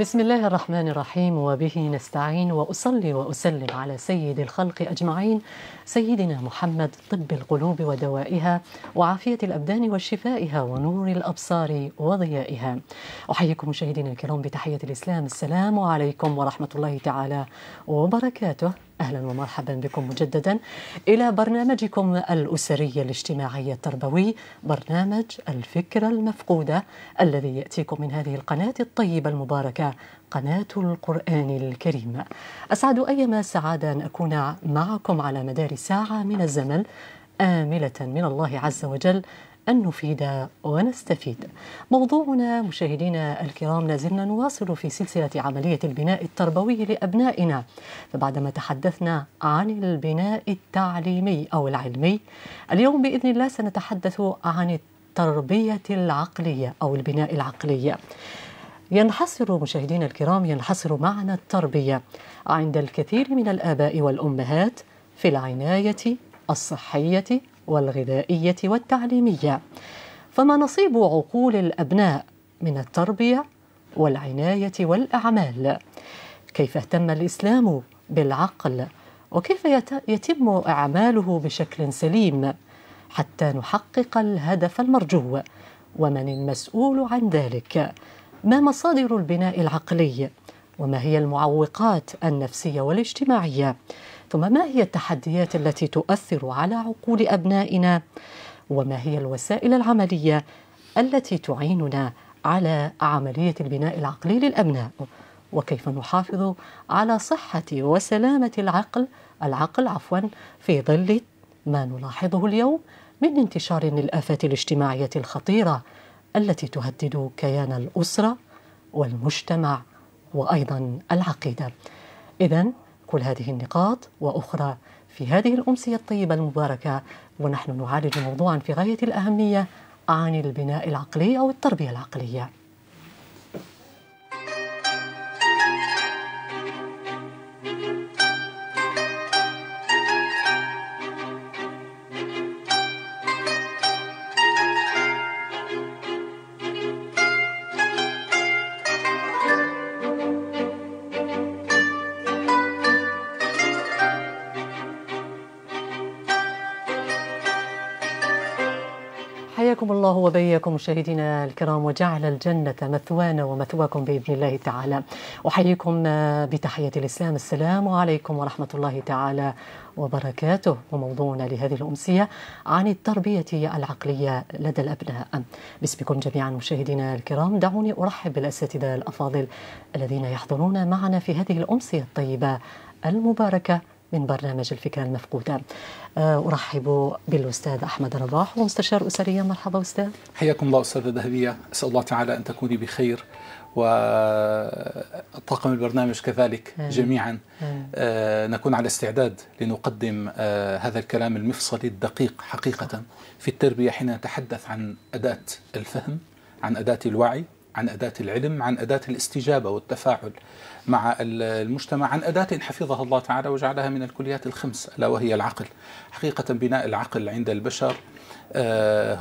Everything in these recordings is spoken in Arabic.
بسم الله الرحمن الرحيم وبه نستعين وأصلي وأسلم على سيد الخلق أجمعين سيدنا محمد طب القلوب ودوائها وعافية الأبدان وشفائها ونور الأبصار وضيائها. أحييكم مشاهدينا الكرام بتحية الإسلام السلام عليكم ورحمة الله تعالى وبركاته. أهلا ومرحبا بكم مجددا إلى برنامجكم الأسري الاجتماعي التربوي برنامج الفكرة المفقودة الذي يأتيكم من هذه القناة الطيبة المباركة قناة القرآن الكريم. أسعد ايما سعادة أن أكون معكم على مدار ساعة من الزمن آملة من الله عز وجل أن نفيد ونستفيد. موضوعنا مشاهدينا الكرام لازلنا نواصل في سلسلة عملية البناء التربوي لأبنائنا. فبعدما تحدثنا عن البناء التعليمي أو العلمي، اليوم بإذن الله سنتحدث عن التربية العقلية أو البناء العقلي. ينحصر مشاهدينا الكرام ينحصر معنى التربية عند الكثير من الآباء والأمهات في العناية الصحية والغذائية والتعليمية. فما نصيب عقول الأبناء من التربية والعناية والأعمال؟ كيف اهتم الإسلام بالعقل؟ وكيف يتم أعماله بشكل سليم حتى نحقق الهدف المرجو؟ ومن المسؤول عن ذلك؟ ما مصادر البناء العقلي؟ وما هي المعوقات النفسية والاجتماعية؟ ثم ما هي التحديات التي تؤثر على عقول أبنائنا؟ وما هي الوسائل العملية التي تعيننا على عملية البناء العقلي للأبناء؟ وكيف نحافظ على صحة وسلامة العقل العقل عفوا في ظل ما نلاحظه اليوم من انتشار للافات الاجتماعية الخطيرة التي تهدد كيان الأسرة والمجتمع وأيضا العقيدة؟ اذا كل هذه النقاط وأخرى في هذه الأمسية الطيبة المباركة ونحن نعالج موضوعا في غاية الأهمية عن البناء العقلي أو التربية العقلية. الله وبياكم مشاهدينا الكرام وجعل الجنة مثوانا ومثواكم بإذن الله تعالى. أحييكم بتحية الإسلام السلام عليكم ورحمة الله تعالى وبركاته. وموضوعنا لهذه الأمسية عن التربية العقلية لدى الأبناء. باسمكم جميعا مشاهدينا الكرام دعوني أرحب بالأساتذة الأفاضل الذين يحضرون معنا في هذه الأمسية الطيبة المباركة. من برنامج الفكرة المفقودة. أرحب بالأستاذ أحمد رباح ومستشار أسرية. مرحبا أستاذ. حياكم الله أستاذة ذهبية. أسأل الله تعالى أن تكوني بخير وطاقم البرنامج كذلك جميعا. آه نكون على استعداد لنقدم آه هذا الكلام المفصلي الدقيق حقيقة في التربية حين نتحدث عن أداة الفهم عن أداة الوعي. عن أداة العلم عن أداة الاستجابة والتفاعل مع المجتمع عن أداة حفظها الله تعالى وجعلها من الكليات الخمس ألا وهي العقل. حقيقة بناء العقل عند البشر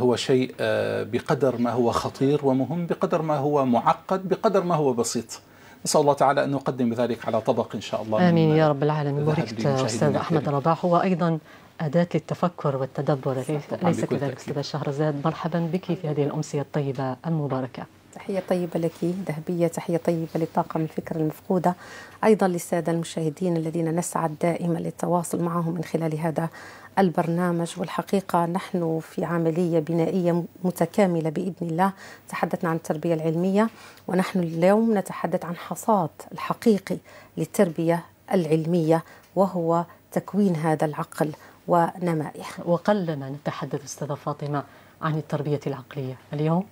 هو شيء بقدر ما هو خطير ومهم بقدر ما هو معقد بقدر ما هو بسيط. نسأل الله تعالى أن نقدم ذلك على طبق إن شاء الله آمين يا رب العالمين. باركت أستاذ أحمد رباح هو أيضا أداة للتفكر والتدبر. ليس كذلك أستاذ شهرزاد مرحبا بك في هذه الأمسية الطيبة المباركة. تحية طيبة لك ذهبية تحية طيبة لطاقم الفكرة المفقودة. أيضا للسادة المشاهدين الذين نسعد دائما للتواصل معهم من خلال هذا البرنامج. والحقيقة نحن في عملية بنائية متكاملة بإذن الله. تحدثنا عن التربية العلمية ونحن اليوم نتحدث عن حصاد الحقيقي للتربية العلمية وهو تكوين هذا العقل ونمائه. وقلما نتحدث أستاذة فاطمة عن التربية العقلية. اليوم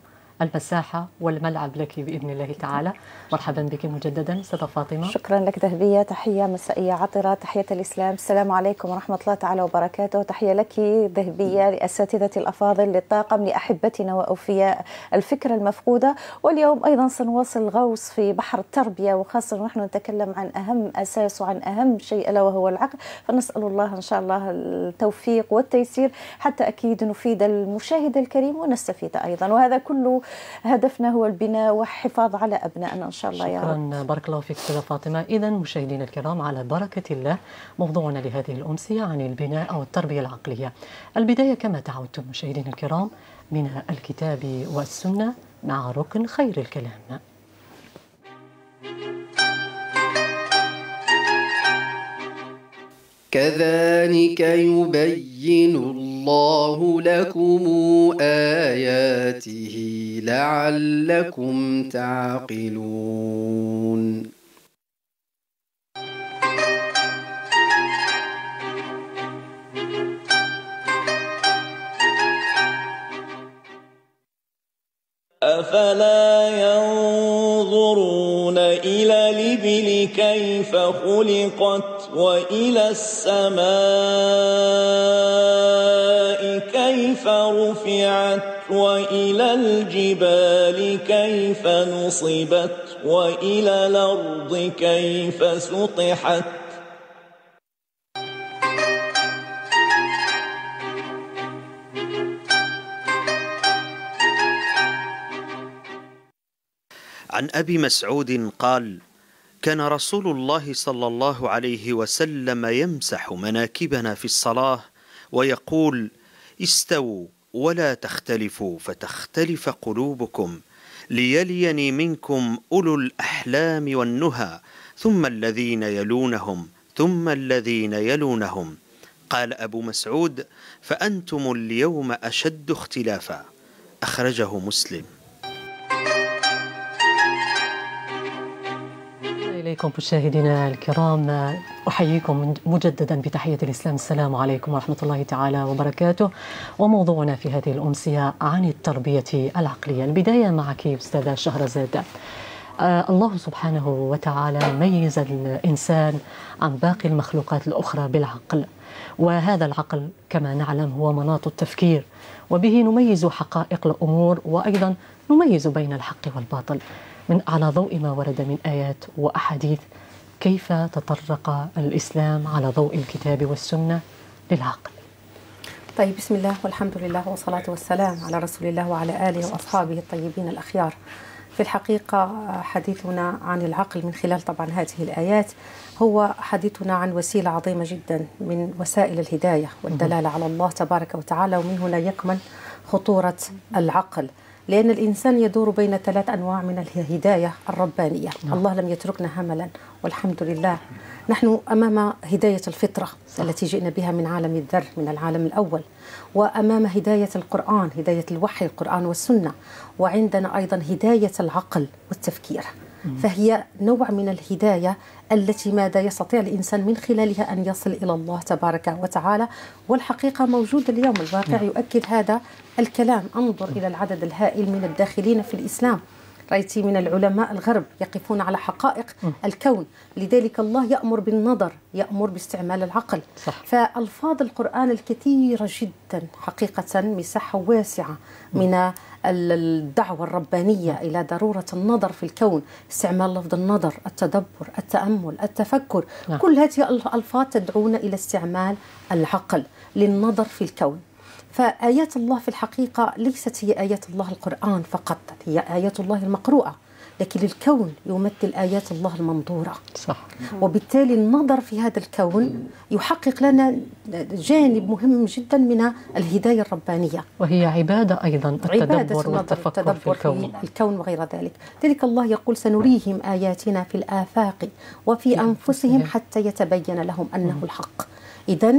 المساحة والملعب لك بإذن الله تعالى. مرحبا بك مجددا أستاذة فاطمة. شكرا لك ذهبية تحية مسائية عطرة تحية الإسلام. السلام عليكم ورحمة الله تعالى وبركاته. تحية لك ذهبية لأساتذة الأفاضل للطاقم لأحبتنا وأوفياء الفكرة المفقودة. واليوم أيضا سنواصل الغوص في بحر التربية وخاصة ونحن نتكلم عن أهم أساس وعن أهم شيء ألا وهو العقل. فنسأل الله إن شاء الله التوفيق والتيسير. حتى أكيد نفيد المشاهد الكريم ونستفيد أيضا. وهذا كله هدفنا هو البناء والحفاظ على أبنائنا إن شاء الله يا رب. شكرا. بارك الله فيك أستاذة فاطمة. إذا مشاهدينا الكرام على بركة الله موضوعنا لهذه الأمسية عن البناء أو التربية العقلية. البداية كما تعودتم مشاهدينا الكرام من الكتاب والسنة مع ركن خير الكلام. كذلك يبين الله لكم آياته لعلكم تعقلون. أفلا ينظرون إلى الإبل كيف خلقت؟ وإلى السماء كيف رفعت وإلى الجبال كيف نصبت وإلى الأرض كيف سطحت. عن أبي مسعود قال كان رسول الله صلى الله عليه وسلم يمسح مناكبنا في الصلاة ويقول استووا ولا تختلفوا فتختلف قلوبكم ليليني منكم أولو الأحلام والنهى ثم الذين يلونهم ثم الذين يلونهم. قال أبو مسعود فأنتم اليوم أشد اختلافا. أخرجه مسلم. إليكم مشاهدينا الكرام أحييكم مجددا بتحية الإسلام. السلام عليكم ورحمة الله تعالى وبركاته. وموضوعنا في هذه الأمسية عن التربية العقلية. البداية معك أستاذة شهرزاد. آه الله سبحانه وتعالى ميز الإنسان عن باقي المخلوقات الأخرى بالعقل. وهذا العقل كما نعلم هو مناط التفكير. وبه نميز حقائق الأمور وأيضا نميز بين الحق والباطل. من على ضوء ما ورد من آيات وأحاديث كيف تطرق الإسلام على ضوء الكتاب والسنة للعقل. طيب بسم الله والحمد لله والصلاة والسلام على رسول الله وعلى آله وأصحابه الطيبين الأخيار. في الحقيقة حديثنا عن العقل من خلال طبعا هذه الآيات هو حديثنا عن وسيلة عظيمة جدا من وسائل الهداية والدلالة على الله تبارك وتعالى ومن هنا يكمن خطورة العقل. لأن الإنسان يدور بين ثلاث أنواع من الهداية الربانية. نعم. الله لم يتركنا هملا والحمد لله. نحن أمام هداية الفطرة صح. التي جئنا بها من عالم الذر من العالم الأول. وأمام هداية القرآن هداية الوحي القرآن والسنة. وعندنا أيضا هداية العقل والتفكير. فهي نوع من الهداية التي ماذا يستطيع الإنسان من خلالها أن يصل إلى الله تبارك وتعالى. والحقيقة موجود اليوم الواقع يؤكد هذا الكلام. انظر إلى العدد الهائل من الداخلين في الإسلام. رأيت من العلماء الغرب يقفون على حقائق الكون. لذلك الله يأمر بالنظر يأمر باستعمال العقل. صح. فألفاظ القرآن الكثيرة جدا حقيقة مساحة واسعة من الدعوة الربانية إلى ضرورة النظر في الكون. استعمال لفظ النظر التدبر التأمل التفكر. نعم. كل هذه الألفاظ تدعونا إلى استعمال العقل للنظر في الكون. فآيات الله في الحقيقة ليست هي آيات الله القرآن فقط هي آيات الله المقروءة لكن الكون يمثل آيات الله المنظورة. صح. وبالتالي النظر في هذا الكون يحقق لنا جانب مهم جدا من الهداية الربانية. وهي عبادة أيضا التدبر والتفكر في الكون. في الكون. وغير ذلك. ذلك الله يقول سنريهم آياتنا في الآفاق وفي أنفسهم حتى يتبين لهم أنه الحق. إذا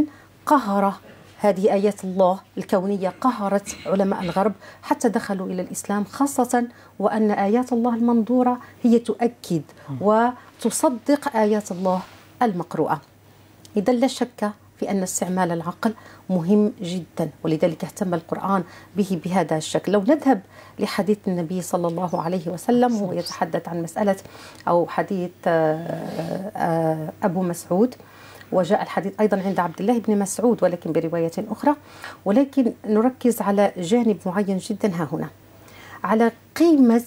قهر هذه آيات الله الكونية قهرت علماء الغرب حتى دخلوا إلى الإسلام خاصة وأن آيات الله المنظورة هي تؤكد وتصدق آيات الله المقروءة. إذا لا شك في أن استعمال العقل مهم جدا ولذلك اهتم القرآن به بهذا الشكل. لو نذهب لحديث النبي صلى الله عليه وسلم وهو يتحدث عن مسألة أو حديث أبو مسعود وجاء الحديث أيضا عند عبد الله بن مسعود ولكن برواية أخرى. ولكن نركز على جانب معين جدا ها هنا. على قيمة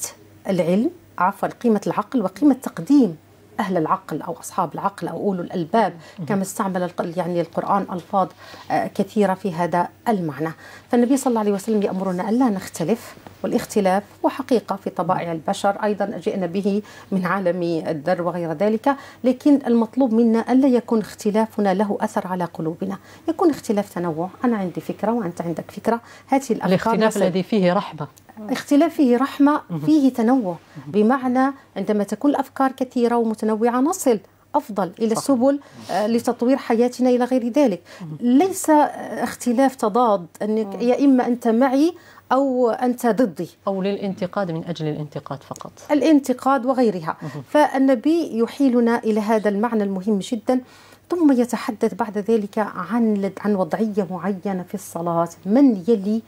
العلم عفوا قيمة العقل وقيمة تقديم أهل العقل أو أصحاب العقل أو أولو الألباب كما استعمل يعني القرآن ألفاظ آه، كثيرة في هذا المعنى. فالنبي صلى الله عليه وسلم يأمرنا ألا نختلف والاختلاف وحقيقة في طبائع البشر. أيضا جئنا به من عالم الذر وغير ذلك لكن المطلوب منا ألا يكون اختلافنا له أثر على قلوبنا. يكون اختلاف تنوع. أنا عندي فكرة وأنت عندك فكرة. هذه الأفكار الاختلاف الذي فيه رحمة. اختلاف فيه رحمة فيه تنوع. بمعنى عندما تكون الأفكار كثيرة ومتنوعة نصل أفضل إلى السبل آه، لتطوير حياتنا إلى غير ذلك. ليس اختلاف تضاد أنك يا إما أنت معي أو أنت ضدي. أو للانتقاد من أجل الانتقاد فقط. الانتقاد وغيرها. فالنبي يحيلنا إلى هذا المعنى المهم جدا ثم يتحدث بعد ذلك عن عن وضعية معينة في الصلاة من يلي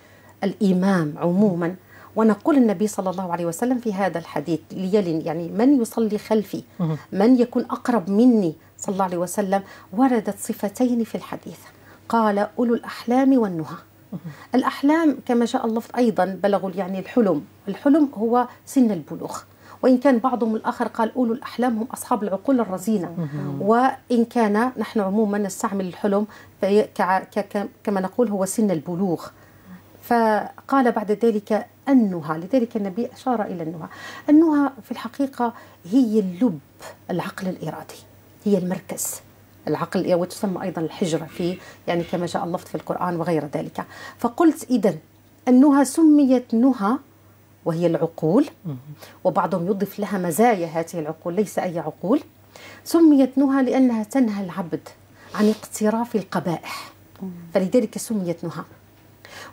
الإمام عموما. ونقول النبي صلى الله عليه وسلم في هذا الحديث ليلن يعني من يصلي خلفي؟ من يكون أقرب مني؟ صلى الله عليه وسلم وردت صفتين في الحديث. قال أولو الأحلام والنهى. الأحلام كما جاء اللفظ أيضا بلغوا يعني الحلم. الحلم هو سن البلوغ. وإن كان بعضهم الآخر قال أولو الأحلام هم أصحاب العقول الرزينة. وإن كان نحن عموما نستعمل الحلم كما نقول هو سن البلوغ. فقال بعد ذلك النهى لذلك النبي أشار إلى النهى. النهى في الحقيقة هي اللب العقل الإرادي هي المركز. العقل وتسمى أيضا الحجرة في يعني كما جاء اللفظ في القرآن وغير ذلك. فقلت إذا النهى سميت نهى وهي العقول وبعضهم يضيف لها مزايا هذه العقول ليس أي عقول. سميت نهى لأنها تنهى العبد عن اقتراف القبائح. فلذلك سميت نهى.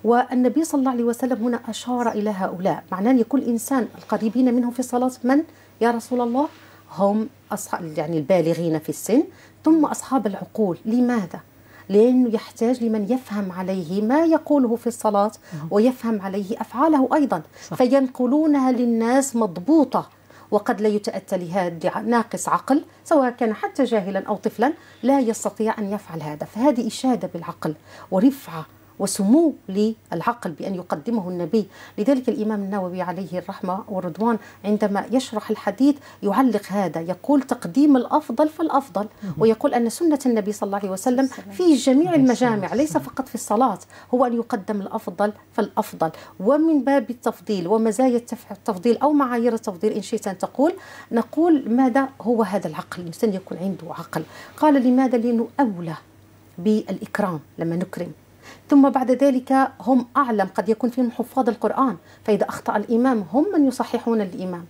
والنبي صلى الله عليه وسلم هنا أشار إلى هؤلاء. معناه أن يكون الإنسان القريبين منه في الصلاة من؟ يا رسول الله هم أصحاب يعني البالغين في السن ثم أصحاب العقول. لماذا؟ لأنه يحتاج لمن يفهم عليه ما يقوله في الصلاة ويفهم عليه أفعاله أيضا. صح. فينقلونها للناس مضبوطة وقد لا يتأتى لهذا ناقص عقل سواء كان حتى جاهلا أو طفلا لا يستطيع أن يفعل هذا. فهذه إشادة بالعقل ورفعة وسمو للعقل بأن يقدمه النبي. لذلك الإمام النووي عليه الرحمة والرضوان عندما يشرح الحديث يعلق هذا يقول تقديم الأفضل فالأفضل. ويقول أن سنة النبي صلى الله عليه وسلم في جميع المجامع ليس فقط في الصلاة هو أن يقدم الأفضل فالأفضل. ومن باب التفضيل ومزايا التفضيل أو معايير التفضيل إن شئت أن تقول نقول ماذا هو هذا العقل؟ الإنسان يكون عنده عقل. قال لماذا لأنه أولى بالإكرام لما نكرم؟ ثم بعد ذلك هم أعلم قد يكون فيهم حفاظ القرآن فإذا أخطأ الإمام هم من يصححون الإمام.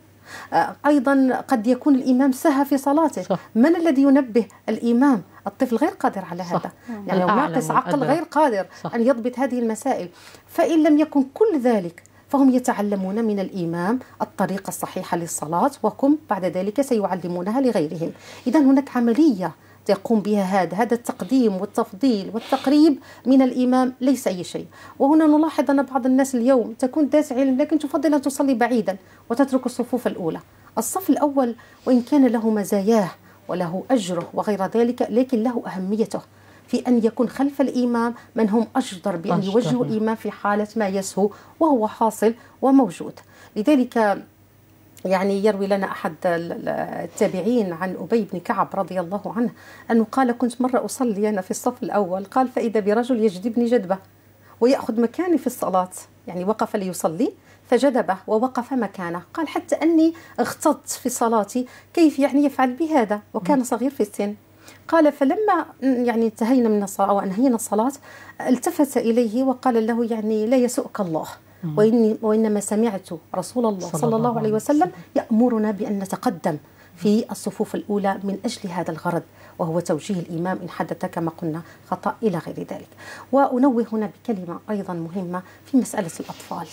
آه، أيضا قد يكون الإمام سهى في صلاته. صح. من الذي ينبه الإمام؟ الطفل غير قادر على هذا. صح. يعني ناقص عقل غير قادر صح. أن يضبط هذه المسائل. فإن لم يكن كل ذلك فهم يتعلمون من الإمام الطريقة الصحيحة للصلاة وهم بعد ذلك سيعلمونها لغيرهم. إذا هناك عملية يقوم بها هذا هذا التقديم والتفضيل والتقريب من الإمام ليس أي شيء. وهنا نلاحظ أن بعض الناس اليوم تكون ذات علم لكن تفضل أن تصلي بعيدا وتترك الصفوف الأولى. الصف الأول وإن كان له مزاياه وله أجره وغير ذلك لكن له أهميته في أن يكون خلف الإمام من هم أجدر بأن يوجهوا الإمام في حالة ما يسهو وهو حاصل وموجود. لذلك يعني يروي لنا أحد التابعين عن أبي بن كعب رضي الله عنه أنه قال كنت مرة أصلي أنا في الصف الأول. قال فإذا برجل يجذبني جدبة ويأخذ مكاني في الصلاة. يعني وقف ليصلي فجذبه ووقف مكانه. قال حتى أني اغتضت في صلاتي كيف يعني يفعل بهذا؟ وكان صغير في السن. قال فلما يعني انتهينا من الصلاة أو أنهينا الصلاة التفت إليه وقال له يعني لا يسؤك الله. وإني وإنما سمعت رسول الله صلى, صلى الله عليه وسلم يأمرنا بأن نتقدم في الصفوف الأولى من أجل هذا الغرض وهو توجيه الإمام إن حدث كما قلنا خطأ إلى غير ذلك. وأنوه هنا بكلمة أيضا مهمة في مسألة الأطفال.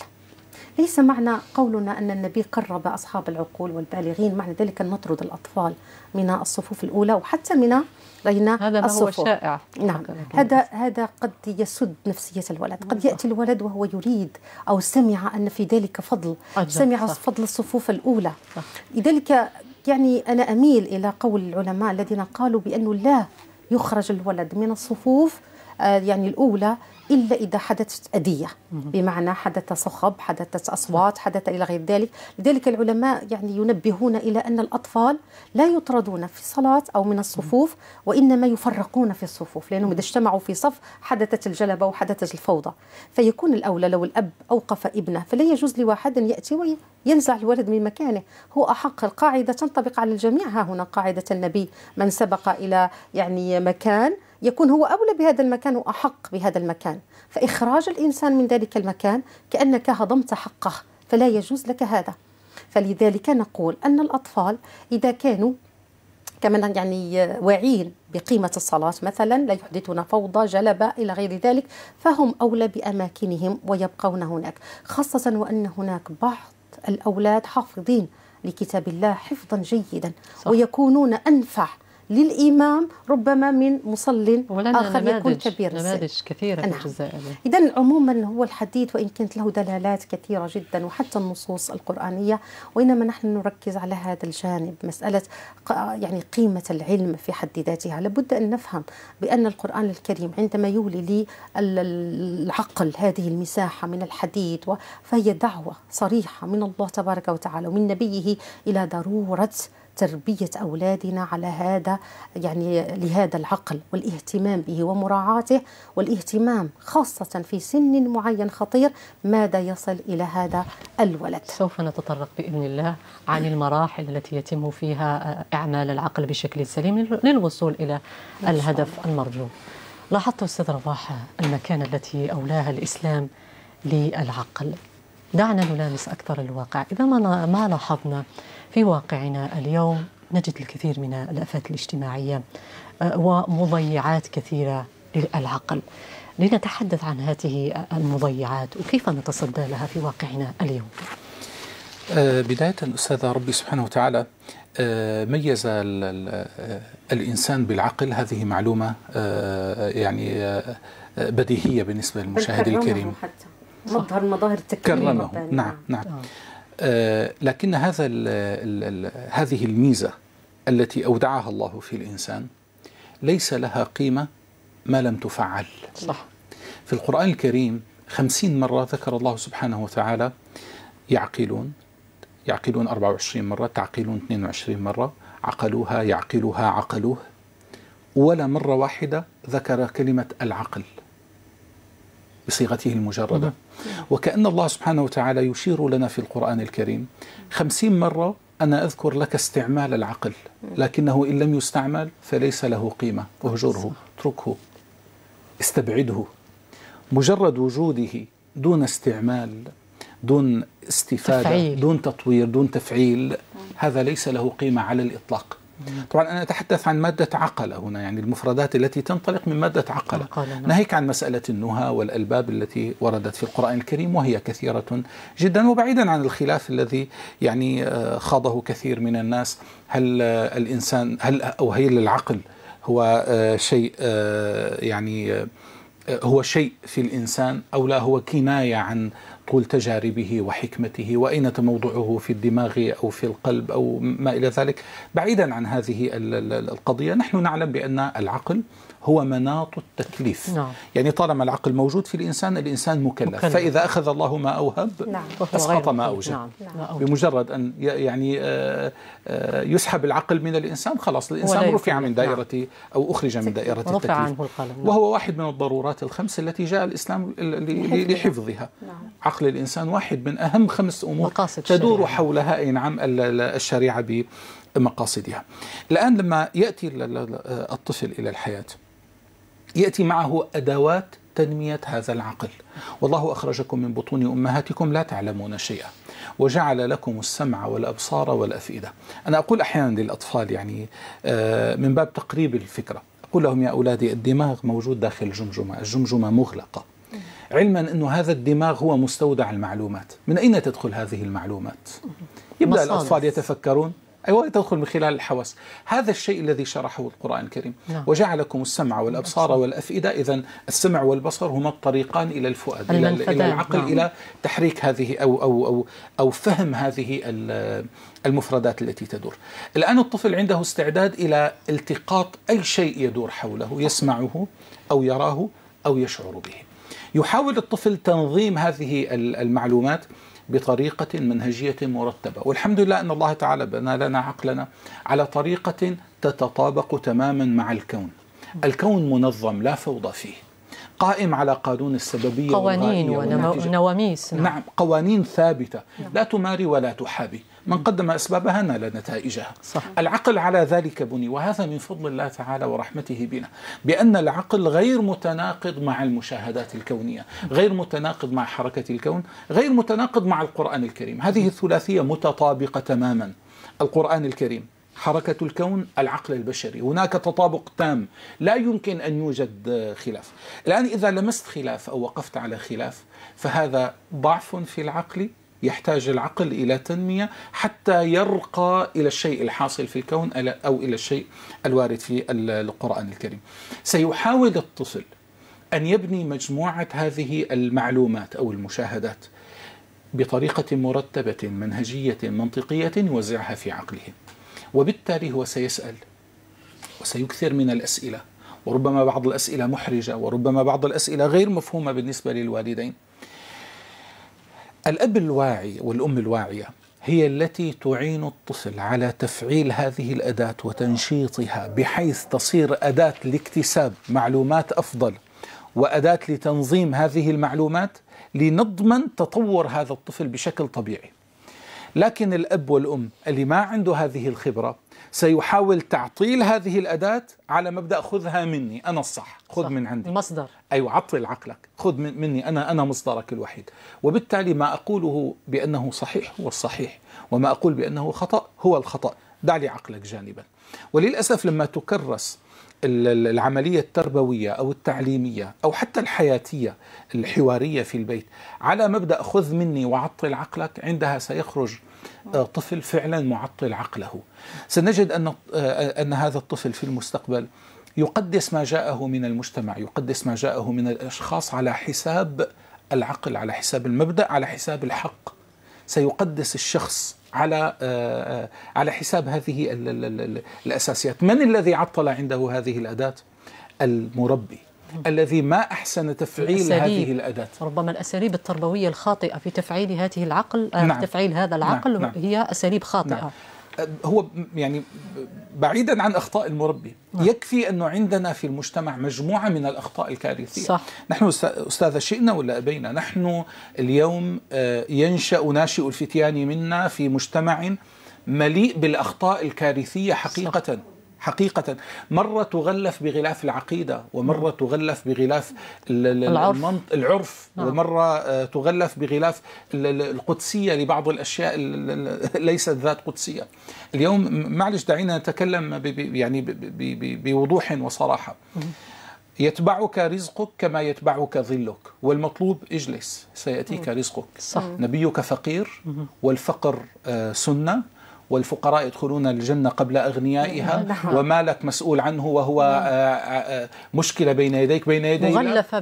ليس معنى قولنا أن النبي قرب أصحاب العقول والبالغين؟ معنى ذلك أن نطرد الأطفال من الصفوف الأولى وحتى من بين هذا ما هو شائع. نعم. هذا هذا قد يسد نفسية الولد. قد يأتي الولد وهو يريد أو سمع أن في ذلك فضل. سمع صح. فضل الصفوف الأولى. صح. لذلك يعني أنا أميل إلى قول العلماء الذين قالوا بأنه لا يخرج الولد من الصفوف يعني الأولى إلا إذا حدثت أذية بمعنى حدث صخب حدثت أصوات حدث إلى غير ذلك. لذلك العلماء يعني ينبهون إلى أن الأطفال لا يطردون في الصلاة أو من الصفوف وإنما يفرقون في الصفوف لأنهم إذا اجتمعوا في صف حدثت الجلبة وحدثت الفوضى. فيكون الأولى لو الأب أوقف ابنه فلا يجوز لواحد أن يأتي وينزع الولد من مكانه. هو أحق القاعدة تنطبق على الجميع. ها هنا قاعدة النبي من سبق إلى يعني مكان يكون هو أولى بهذا المكان وأحق بهذا المكان. فإخراج الإنسان من ذلك المكان كأنك هضمت حقه فلا يجوز لك هذا. فلذلك نقول أن الأطفال إذا كانوا كمان يعني واعين بقيمة الصلاة مثلا لا يحدثون فوضى جلبة إلى غير ذلك فهم أولى بأماكنهم ويبقون هناك. خاصة وأن هناك بعض الأولاد حافظين لكتاب الله حفظا جيدا صح. ويكونون أنفع للإمام ربما من مصل آخر يكون كبير نماذج كثيرة في الجزائر. إذا عموما هو الحديث وإن كانت له دلالات كثيرة جدا وحتى النصوص القرآنية وإنما نحن نركز على هذا الجانب مسألة يعني قيمة العلم في حد ذاتها. لابد أن نفهم بأن القرآن الكريم عندما يولي للعقل هذه المساحة من الحديث فهي دعوة صريحة من الله تبارك وتعالى ومن نبيه إلى ضرورة تربية أولادنا على هذا يعني لهذا العقل والاهتمام به ومراعاته والاهتمام خاصة في سن معين خطير ماذا يصل إلى هذا الولد؟ سوف نتطرق بإذن الله عن المراحل التي يتم فيها إعمال العقل بشكل سليم للوصول إلى الهدف المرجو. لاحظت أستاذ رباح المكانة التي أولاها الإسلام للعقل. دعنا نلامس أكثر الواقع. إذا ما لاحظنا في واقعنا اليوم نجد الكثير من الآفات الاجتماعية آه، ومضيعات كثيرة للعقل. لنتحدث عن هذه المضيعات وكيف نتصدى لها في واقعنا اليوم؟ آه، بداية أستاذ ربي سبحانه وتعالى آه، ميز الإنسان بالعقل. هذه معلومة يعني بديهية بالنسبة للمشاهد الكريم. حتى. مظهر مظاهر التكريم كرمه نعم نعم, نعم. آه. لكن هذا ال ال ال هذه الميزة التي أودعها الله في الإنسان ليس لها قيمة ما لم تفعل. صح في القرآن الكريم خمسين مرة ذكر الله سبحانه وتعالى يعقلون يعقلون 24 مرة تعقلون 22 مرة عقلوها يعقلها عقلوه. ولا مرة واحدة ذكر كلمة العقل. بصيغته المجردة. وكأن الله سبحانه وتعالى يشير لنا في القرآن الكريم. خمسين مرة أنا أذكر لك استعمال العقل لكنه إن لم يستعمل فليس له قيمة. اهجره اتركه استبعده. مجرد وجوده دون استعمال دون استفادة تفعيل. دون تطوير دون تفعيل هذا ليس له قيمة على الإطلاق. طبعا أنا أتحدث عن مادة عقل هنا يعني المفردات التي تنطلق من مادة عقل نعم. ناهيك عن مسألة النهى والألباب التي وردت في القرآن الكريم وهي كثيرة جدا وبعيدا عن الخلاف الذي يعني آه، خاضه كثير من الناس. هل آه، الإنسان هل أو هل العقل هو آه، شيء يعني هو شيء في الإنسان أو لا؟ هو كناية عن طول تجاربه وحكمته وأين موضعه في الدماغ أو في القلب أو ما إلى ذلك. بعيدا عن هذه القضية نحن نعلم بأن العقل هو مناط التكليف نعم. يعني طالما العقل موجود في الإنسان الإنسان مكلف, مكلف. فإذا أخذ الله ما أوهب نعم. أسقط ما أوجب نعم. نعم. بمجرد أن يعني آه، آه، يسحب العقل من الإنسان خلاص الإنسان رفع من دائرة نعم. أو أخرج من دائرة رفع التكليف عنه القلم نعم. وهو واحد من الضرورات الخمس التي جاء الإسلام لحفظها نعم. عقل الإنسان واحد من أهم خمس أمور تدور حولها أي نعم الشريعة بمقاصدها الآن لما يأتي الطفل إلى الحياة يأتي معه أدوات تنمية هذا العقل. والله أخرجكم من بطون أمهاتكم لا تعلمون شيئا وجعل لكم السمع والأبصار والأفئدة. أنا أقول أحيانا للأطفال يعني آه، من باب تقريب الفكرة أقول لهم يا أولادي الدماغ موجود داخل الجمجمة الجمجمة مغلقة. علما أن هذا الدماغ هو مستودع المعلومات. من أين تدخل هذه المعلومات؟ يبدأ الأطفال يتفكرون. أيوة تدخل من خلال الحواس. هذا الشيء الذي شرحه القرآن الكريم. نعم. وجعلكم السمع والأبصار والأفئدة. إذا السمع والبصر هما الطريقان إلى الفؤاد إلى, إلى العقل نعم. إلى تحريك هذه أو, أو, أو, أو فهم هذه المفردات التي تدور. الآن الطفل عنده استعداد إلى التقاط أي شيء يدور حوله يسمعه أو يراه أو يشعر به. يحاول الطفل تنظيم هذه المعلومات بطريقة منهجية مرتبة. والحمد لله أن الله تعالى بنى لنا عقلنا على طريقة تتطابق تماما مع الكون. الكون منظم لا فوضى فيه. قائم على قانون السببية قوانين ونواميس نعم. نعم قوانين ثابتة. لا تماري ولا تحابي. من قدم أسبابها نال نتائجها. صح. العقل على ذلك بني وهذا من فضل الله تعالى ورحمته بنا بأن العقل غير متناقض مع المشاهدات الكونية غير متناقض مع حركة الكون غير متناقض مع القرآن الكريم. هذه الثلاثية متطابقة تماما. القرآن الكريم حركة الكون العقل البشري. هناك تطابق تام لا يمكن أن يوجد خلاف. الآن إذا لمست خلاف أو وقفت على خلاف فهذا ضعف في العقل يحتاج العقل إلى تنمية حتى يرقى إلى الشيء الحاصل في الكون أو إلى الشيء الوارد في القرآن الكريم. سيحاول الطفل أن يبني مجموعة هذه المعلومات أو المشاهدات بطريقة مرتبة منهجية منطقية يوزعها في عقله. وبالتالي هو سيسأل وسيكثر من الأسئلة. وربما بعض الأسئلة محرجة وربما بعض الأسئلة غير مفهومة بالنسبة للوالدين. الأب الواعي والأم الواعية هي التي تعين الطفل على تفعيل هذه الأداة وتنشيطها بحيث تصير أداة لاكتساب معلومات أفضل وأداة لتنظيم هذه المعلومات لنضمن تطور هذا الطفل بشكل طبيعي. لكن الأب والأم اللي ما عنده هذه الخبرة سيحاول تعطيل هذه الأداة على مبدأ خذها مني أنا الصح خذ صح. من عندي. المصدر أيوة عطل عقلك خذ من مني أنا أنا مصدرك الوحيد. وبالتالي ما أقوله بأنه صحيح هو الصحيح وما أقول بأنه خطأ هو الخطأ. دع لي عقلك جانبا. وللأسف لما تكرس العملية التربوية أو التعليمية أو حتى الحياتية الحوارية في البيت على مبدأ خذ مني وعطل عقلك عندها سيخرج طفل فعلا معطل عقله. سنجد أن, آه، أن هذا الطفل في المستقبل يقدس ما جاءه من المجتمع يقدس ما جاءه من الأشخاص على حساب العقل على حساب المبدأ على حساب الحق. سيقدس الشخص على آه، آه، على حساب هذه الأساسيات، من الذي عطل عنده هذه الأداة؟ المربي. الذي ما أحسن تفعيل هذه الأداة ربما الأساليب التربوية الخاطئة في تفعيل هذه العقل آه، نعم. تفعيل هذا العقل نعم. هي أساليب خاطئة نعم. هو يعني بعيدا عن أخطاء المربي نعم. يكفي أنه عندنا في المجتمع مجموعة من الأخطاء الكارثية صح. نحن أستاذ شئنا ولا أبينا نحن اليوم آه، ينشأ ناشئ الفتيان منا في مجتمع مليء بالأخطاء الكارثية حقيقه صح. حقيقة. مرة تغلف بغلاف العقيدة ومرة تغلف بغلاف العرف, العرف. نعم. ومرة آه، تغلف بغلاف القدسية لبعض الأشياء ليست ذات قدسية. اليوم معلش دعينا نتكلم يعني بوضوح وصراحة. يتبعك رزقك كما يتبعك ظلك والمطلوب اجلس سيأتيك رزقك. صح. نبيك فقير والفقر آه، سنة. والفقراء يدخلون الجنة قبل أغنيائها. نعم. ومالك مسؤول عنه وهو نعم. آه، آه، آه، مشكلة بين يديك بين يدي. مغلفة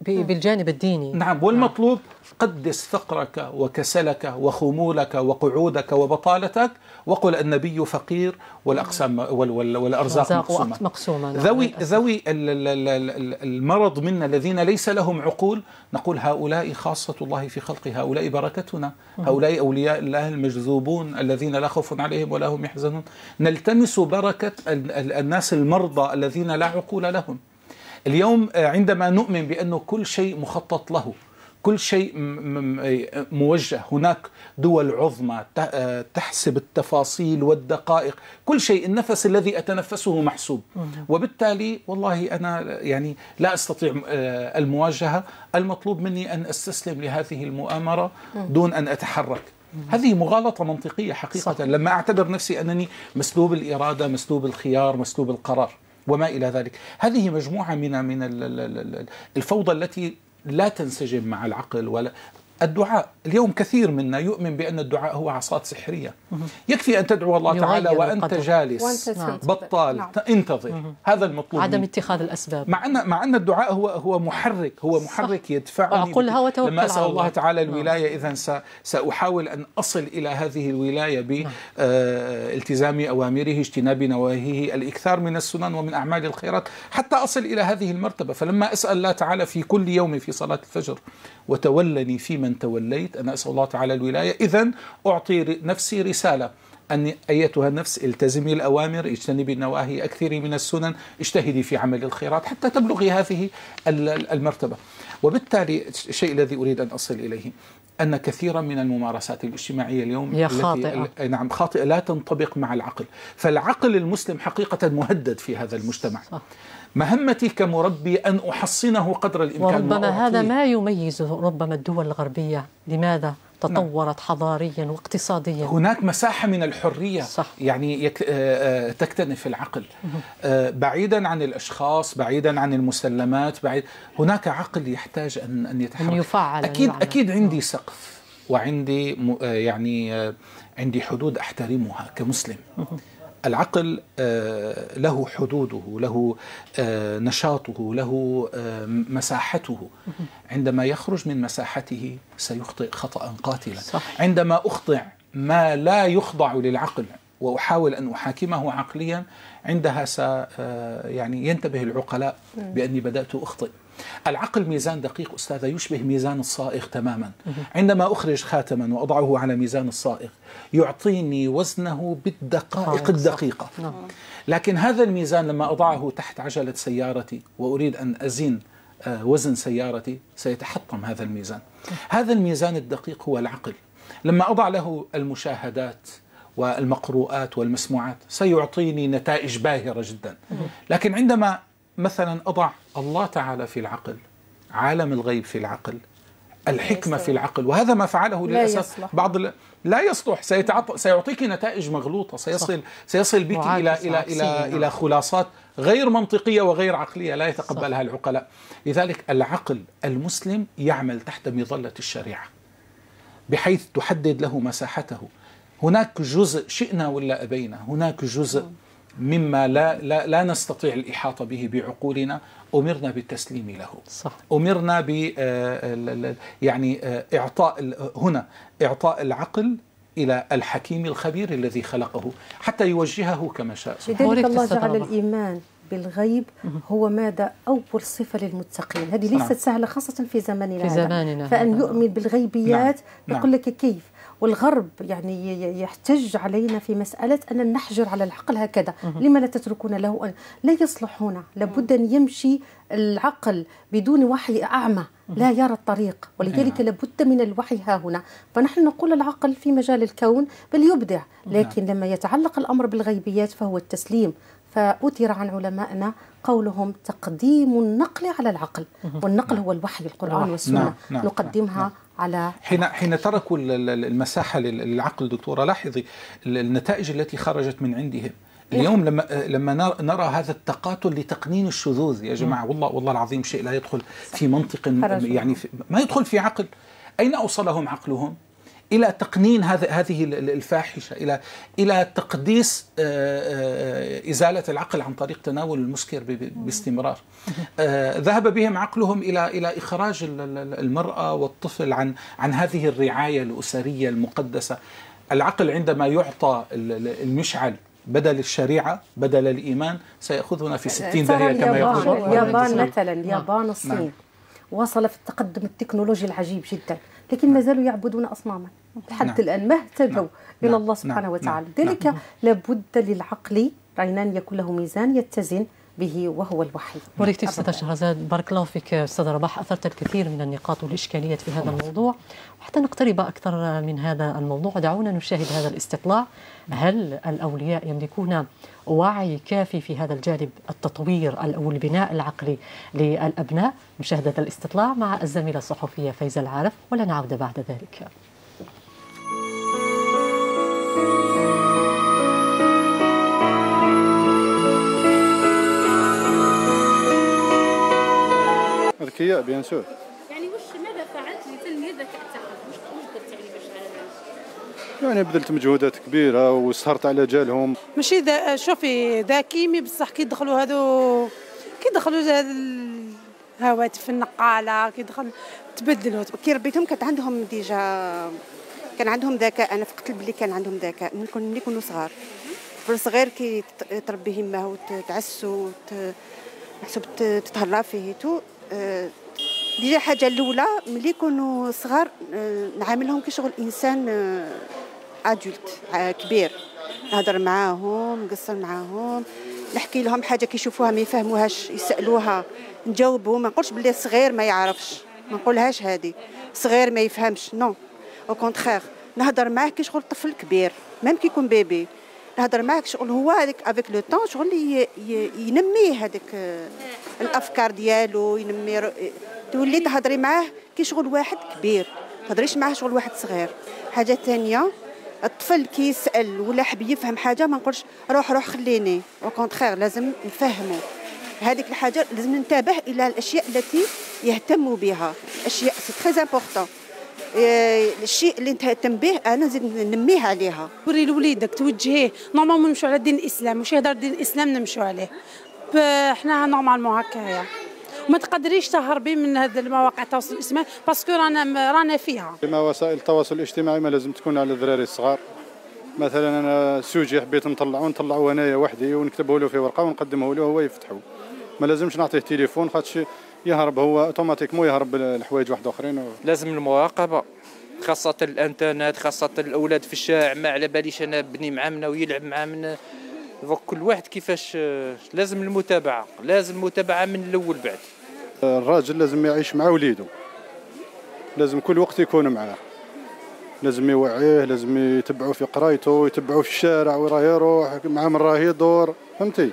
بالجانب الديني. نعم. والمطلوب قدس فقرك وكسلك وخمولك وقعودك وبطالتك. وقل النبي فقير والأقسام والأرزاق مقسومة, مقسومة. نعم. ذوي ذوي المرض منا الذين ليس لهم عقول. نقول هؤلاء خاصة الله في خلقه هؤلاء بركتنا. هؤلاء أولياء الله المجذوبون الذين لا خوف عليهم ولا هم يحزنون. نلتمس بركة الناس المرضى الذين لا عقول لهم. اليوم عندما نؤمن بأنه كل شيء مخطط له كل شيء موجه هناك دول عظمى تحسب التفاصيل والدقائق كل شيء النفس الذي أتنفسه محسوب. وبالتالي والله أنا يعني لا أستطيع آه، المواجهة. المطلوب مني أن أستسلم لهذه المؤامرة دون أن أتحرك. هذه مغالطة منطقية حقيقة. صح. لما أعتبر نفسي أنني مسلوب الإرادة مسلوب الخيار مسلوب القرار وما إلى ذلك. هذه مجموعة من من الفوضى التي لا تنسجم مع العقل ولا الدعاء اليوم كثير منا يؤمن بأن الدعاء هو عصات سحرية يكفي أن تدعو الله تعالى وأنت القدر. جالس نعم. بطال نعم. انتظر هذا المطلوب عدم اتخاذ الأسباب مع أن مع أن الدعاء هو هو محرك هو محرك صح. يدفعني قلها وتوكل لما أسأل الله تعالى نعم. الولاية نعم. إذا سأحاول أن أصل إلى هذه الولاية بالتزام نعم. أوامره اجتناب نواهيه الإكثار من السنن ومن أعمال الخيرات حتى أصل إلى هذه المرتبة فلما أسأل الله تعالى في كل يوم في صلاة الفجر وتولني في من توليت أنا أسأل الله تعالى الولاية. إذا أعطي نفسي رسالة. أن أيتها النفس التزمي الأوامر اجتنبي النواهي أكثري من السنن اجتهدي في عمل الخيرات حتى تبلغي هذه المرتبة. وبالتالي الشيء الذي أريد أن أصل إليه أن كثيرا من الممارسات الاجتماعية اليوم هي خاطئة. نعم خاطئة لا تنطبق مع العقل. فالعقل المسلم حقيقة مهدد في هذا المجتمع. صح. مهمتي كمربي أن أحصنه قدر الإمكان وربما هذا ما يميز ربما الدول الغربية. لماذا؟ تطورت نعم. حضاريا واقتصاديا؟ هناك مساحة من الحرية. صح. يعني يك... آه، آه، تكتنف العقل. آه، بعيدا عن الأشخاص بعيدا عن المسلمات بعيد هناك عقل يحتاج أن أن يتحرك. أن يفعل أكيد يعني. أكيد عندي سقف وعندي يعني عندي حدود أحترمها كمسلم. العقل آه، له حدوده له آه، نشاطه له آه، مساحته. عندما يخرج من مساحته سيخطئ خطأ قاتلا. صح. عندما أخطئ ما لا يخضع للعقل وأحاول أن أحاكمه عقليا عندها س يعني ينتبه العقلاء بأني بدأت أخطئ. العقل ميزان دقيق أستاذة يشبه ميزان الصائغ تماما. عندما أخرج خاتما وأضعه على ميزان الصائغ يعطيني وزنه بالدقائق الدقيقة. نعم. لكن هذا الميزان لما أضعه تحت عجلة سيارتي وأريد أن أزين آه، وزن سيارتي سيتحطم هذا الميزان. هذا الميزان الدقيق هو العقل. لما أضع له المشاهدات والمقروءات والمسموعات سيعطيني نتائج باهرة جدا. لكن عندما مثلا أضع الله تعالى في العقل عالم الغيب في العقل الحكمة في العقل وهذا ما فعله للأسف بعض لا يصلح. سيتعط... سيعطيك نتائج مغلوطة سيصل صح. سيصل بك إلى إلى إلى إلى خلاصات غير منطقية وغير عقلية لا يتقبلها صح. العقلاء. لذلك العقل المسلم يعمل تحت مظلة الشريعة بحيث تحدد له مساحته. هناك جزء شئنا ولا أبينا هناك جزء مما لا, لا, لا نستطيع الإحاطة به بعقولنا. أمرنا بالتسليم له. صح. أمرنا ب آه، يعني آه، إعطاء هنا إعطاء العقل إلى الحكيم الخبير الذي خلقه حتى يوجهه كما شاء. لذلك الله جعل الإيمان بالغيب هو ماذا أول صفة للمتقين. هذه ليست نعم. سهلة خاصة في زماننا في زماننا فأن يؤمن بالغيبيات نعم. يقول لك كيف؟ والغرب يعني يحتج علينا في مسألة أن نحجر على العقل هكذا. لما لا تتركون له أن لا يصلح هنا لابد أن يمشي العقل بدون وحي أعمى. لا يرى الطريق. ولذلك نعم. لابد من الوحي ها هنا. فنحن نقول العقل في مجال الكون بل يبدع. نعم. لكن لما يتعلق الأمر بالغيبيات فهو التسليم. فأثر عن علمائنا قولهم تقديم النقل على العقل. والنقل هو الوحي القرآن والسنة. نعم. نقدمها. على حين حين تركوا المساحة للعقل دكتورة لاحظي النتائج التي خرجت من عندهم. اليوم لما لما نرى هذا التقاتل لتقنين الشذوذ يا جماعة والله والله العظيم شيء لا يدخل في منطق يعني في ما يدخل في عقل. أين أوصلهم عقلهم؟ إلى تقنين هذه الفاحشة إلى إلى تقديس آه، آه، إزالة العقل عن طريق تناول المسكر باستمرار. آه، ذهب بهم عقلهم إلى إلى إخراج المرأة والطفل عن عن هذه الرعاية الأسرية المقدسة. العقل عندما يعطى المشعل بدل الشريعة بدل الإيمان سيأخذنا في ستين داهية كما يقول اليابان مثلا اليابان الصين. نعم. وصل في التقدم التكنولوجي العجيب جدا لكن ما زالوا يعبدون أصناما. لحد نعم. الآن ما اهتدوا نعم. إلى نعم. الله سبحانه نعم. وتعالى نعم. ذلك نعم. لابد للعقل أن يكون له ميزان يتزن به وهو الوحي ولكتي أستاذ شهرزاد بارك الله فيك أستاذ رباح أثرت الكثير من النقاط والإشكاليات في هذا الموضوع وحتى نقترب أكثر من هذا الموضوع دعونا نشاهد هذا الاستطلاع هل الأولياء يملكون وعي كافي في هذا الجانب التطوير أو البناء العقلي للأبناء مشاهدة الاستطلاع مع الزميلة الصحفية فايزة العارف ولن عودة بعد ذلك أذكياء بيان سور. يعني وش ماذا فعلت لتنمية ذكاء يعني بذلت مجهودات كبيرة وسهرت على جالهم. ماشي دا شوفي ذكي بصح كي دخلوا هذو كي دخلوا الهواتف النقالة كي دخل تبدلوا. كي ربيتهم كانت عندهم déjà كان عندهم ذكاء أنا فقت بلي كان عندهم ذكاء من ملي يكونوا صغار. في الصغير كي تربي همه وتعسو محسوب تتهلا فيه تو déjà الحاجة الأولى. ملي يكونوا صغار آه، نعاملهم كشغل إنسان adulte آه، كبير. نهضر معاهم نقصر معاهم نحكي لهم حاجة كيشوفوها ما يفهموهاش يسألوها نجاوبوا ما نقولش بلي صغير ما يعرفش. ما نقولهاش هذه صغير ما يفهمش. non au contraire نهضر معاه كي شغل طفل كبير. même كي يكون bébé. نهضر معاك شغل هو هذاك avec le temps شغل ينمي هذاك آه، الأفكار ديالو ينمي تولي تهضري معاه كي شغل واحد كبير تهضريش معاه شغل واحد صغير. حاجة ثانية الطفل كي يسأل ولا حب يفهم حاجة ما نقولش روح روح خليني au contraire لازم نفهمه. هذيك الحاجة لازم ننتبه إلى الأشياء التي يهتم بها. اشياء c'est très important الشيء اللي انت تهتم به أنا زيد ننميه عليها. وري لوليدك توجهيه. normalement نمشوا على دين الإسلام مش يهدر دين الإسلام نمشوا عليه. إحنا normalement هكايا. وما تقدريش تهربي من هذه المواقع التواصل الاجتماعي parce que رانا رانا فيها. كما وسائل التواصل الاجتماعي ما لازم تكون على الذراري الصغار. مثلا أنا sujet حبيت نطلعه نطلعه انايا وحدي ونكتبه له في ورقة ونقدمه له هو يفتحه ما لازمش نعطيه تليفون خاطش يهرب هو أوتوماتيك مو يهرب الحوايج واحد آخرين و... لازم المراقبة خاصة الإنترنت خاصة الأولاد في الشارع ما على باليش أنا بني مع منا ويلعب مع من كل واحد كيفاش لازم المتابعة لازم المتابعة من الأول بعد. الراجل لازم يعيش مع وليده. لازم كل وقت يكون معاه. لازم يوعيه لازم يتبعوه في قرايته يتبعوه في الشارع وراه يروح مع من راه يدور فهمتي؟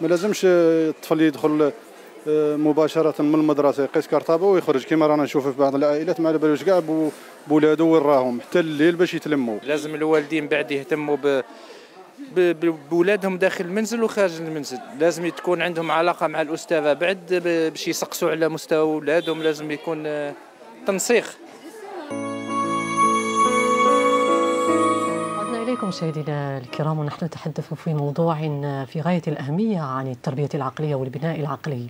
ما لازمش الطفل يدخل مباشرة من المدرسة. يقيس كارطابه ويخرج. كما رانا نشوفوا في بعض العائلات ما على بالوش كاع بولادو وين راهم. حتى الليل باش يتلموا. لازم الوالدين بعد يهتموا ب بولادهم داخل المنزل وخارج المنزل. لازم تكون عندهم علاقة مع الأستاذة بعد باش يسقسوا على مستوى أولادهم. لازم يكون آه، تنسيق. إليكم مشاهدينا الكرام ونحن نتحدث في موضوع في غاية الأهمية عن التربية العقلية والبناء العقلي.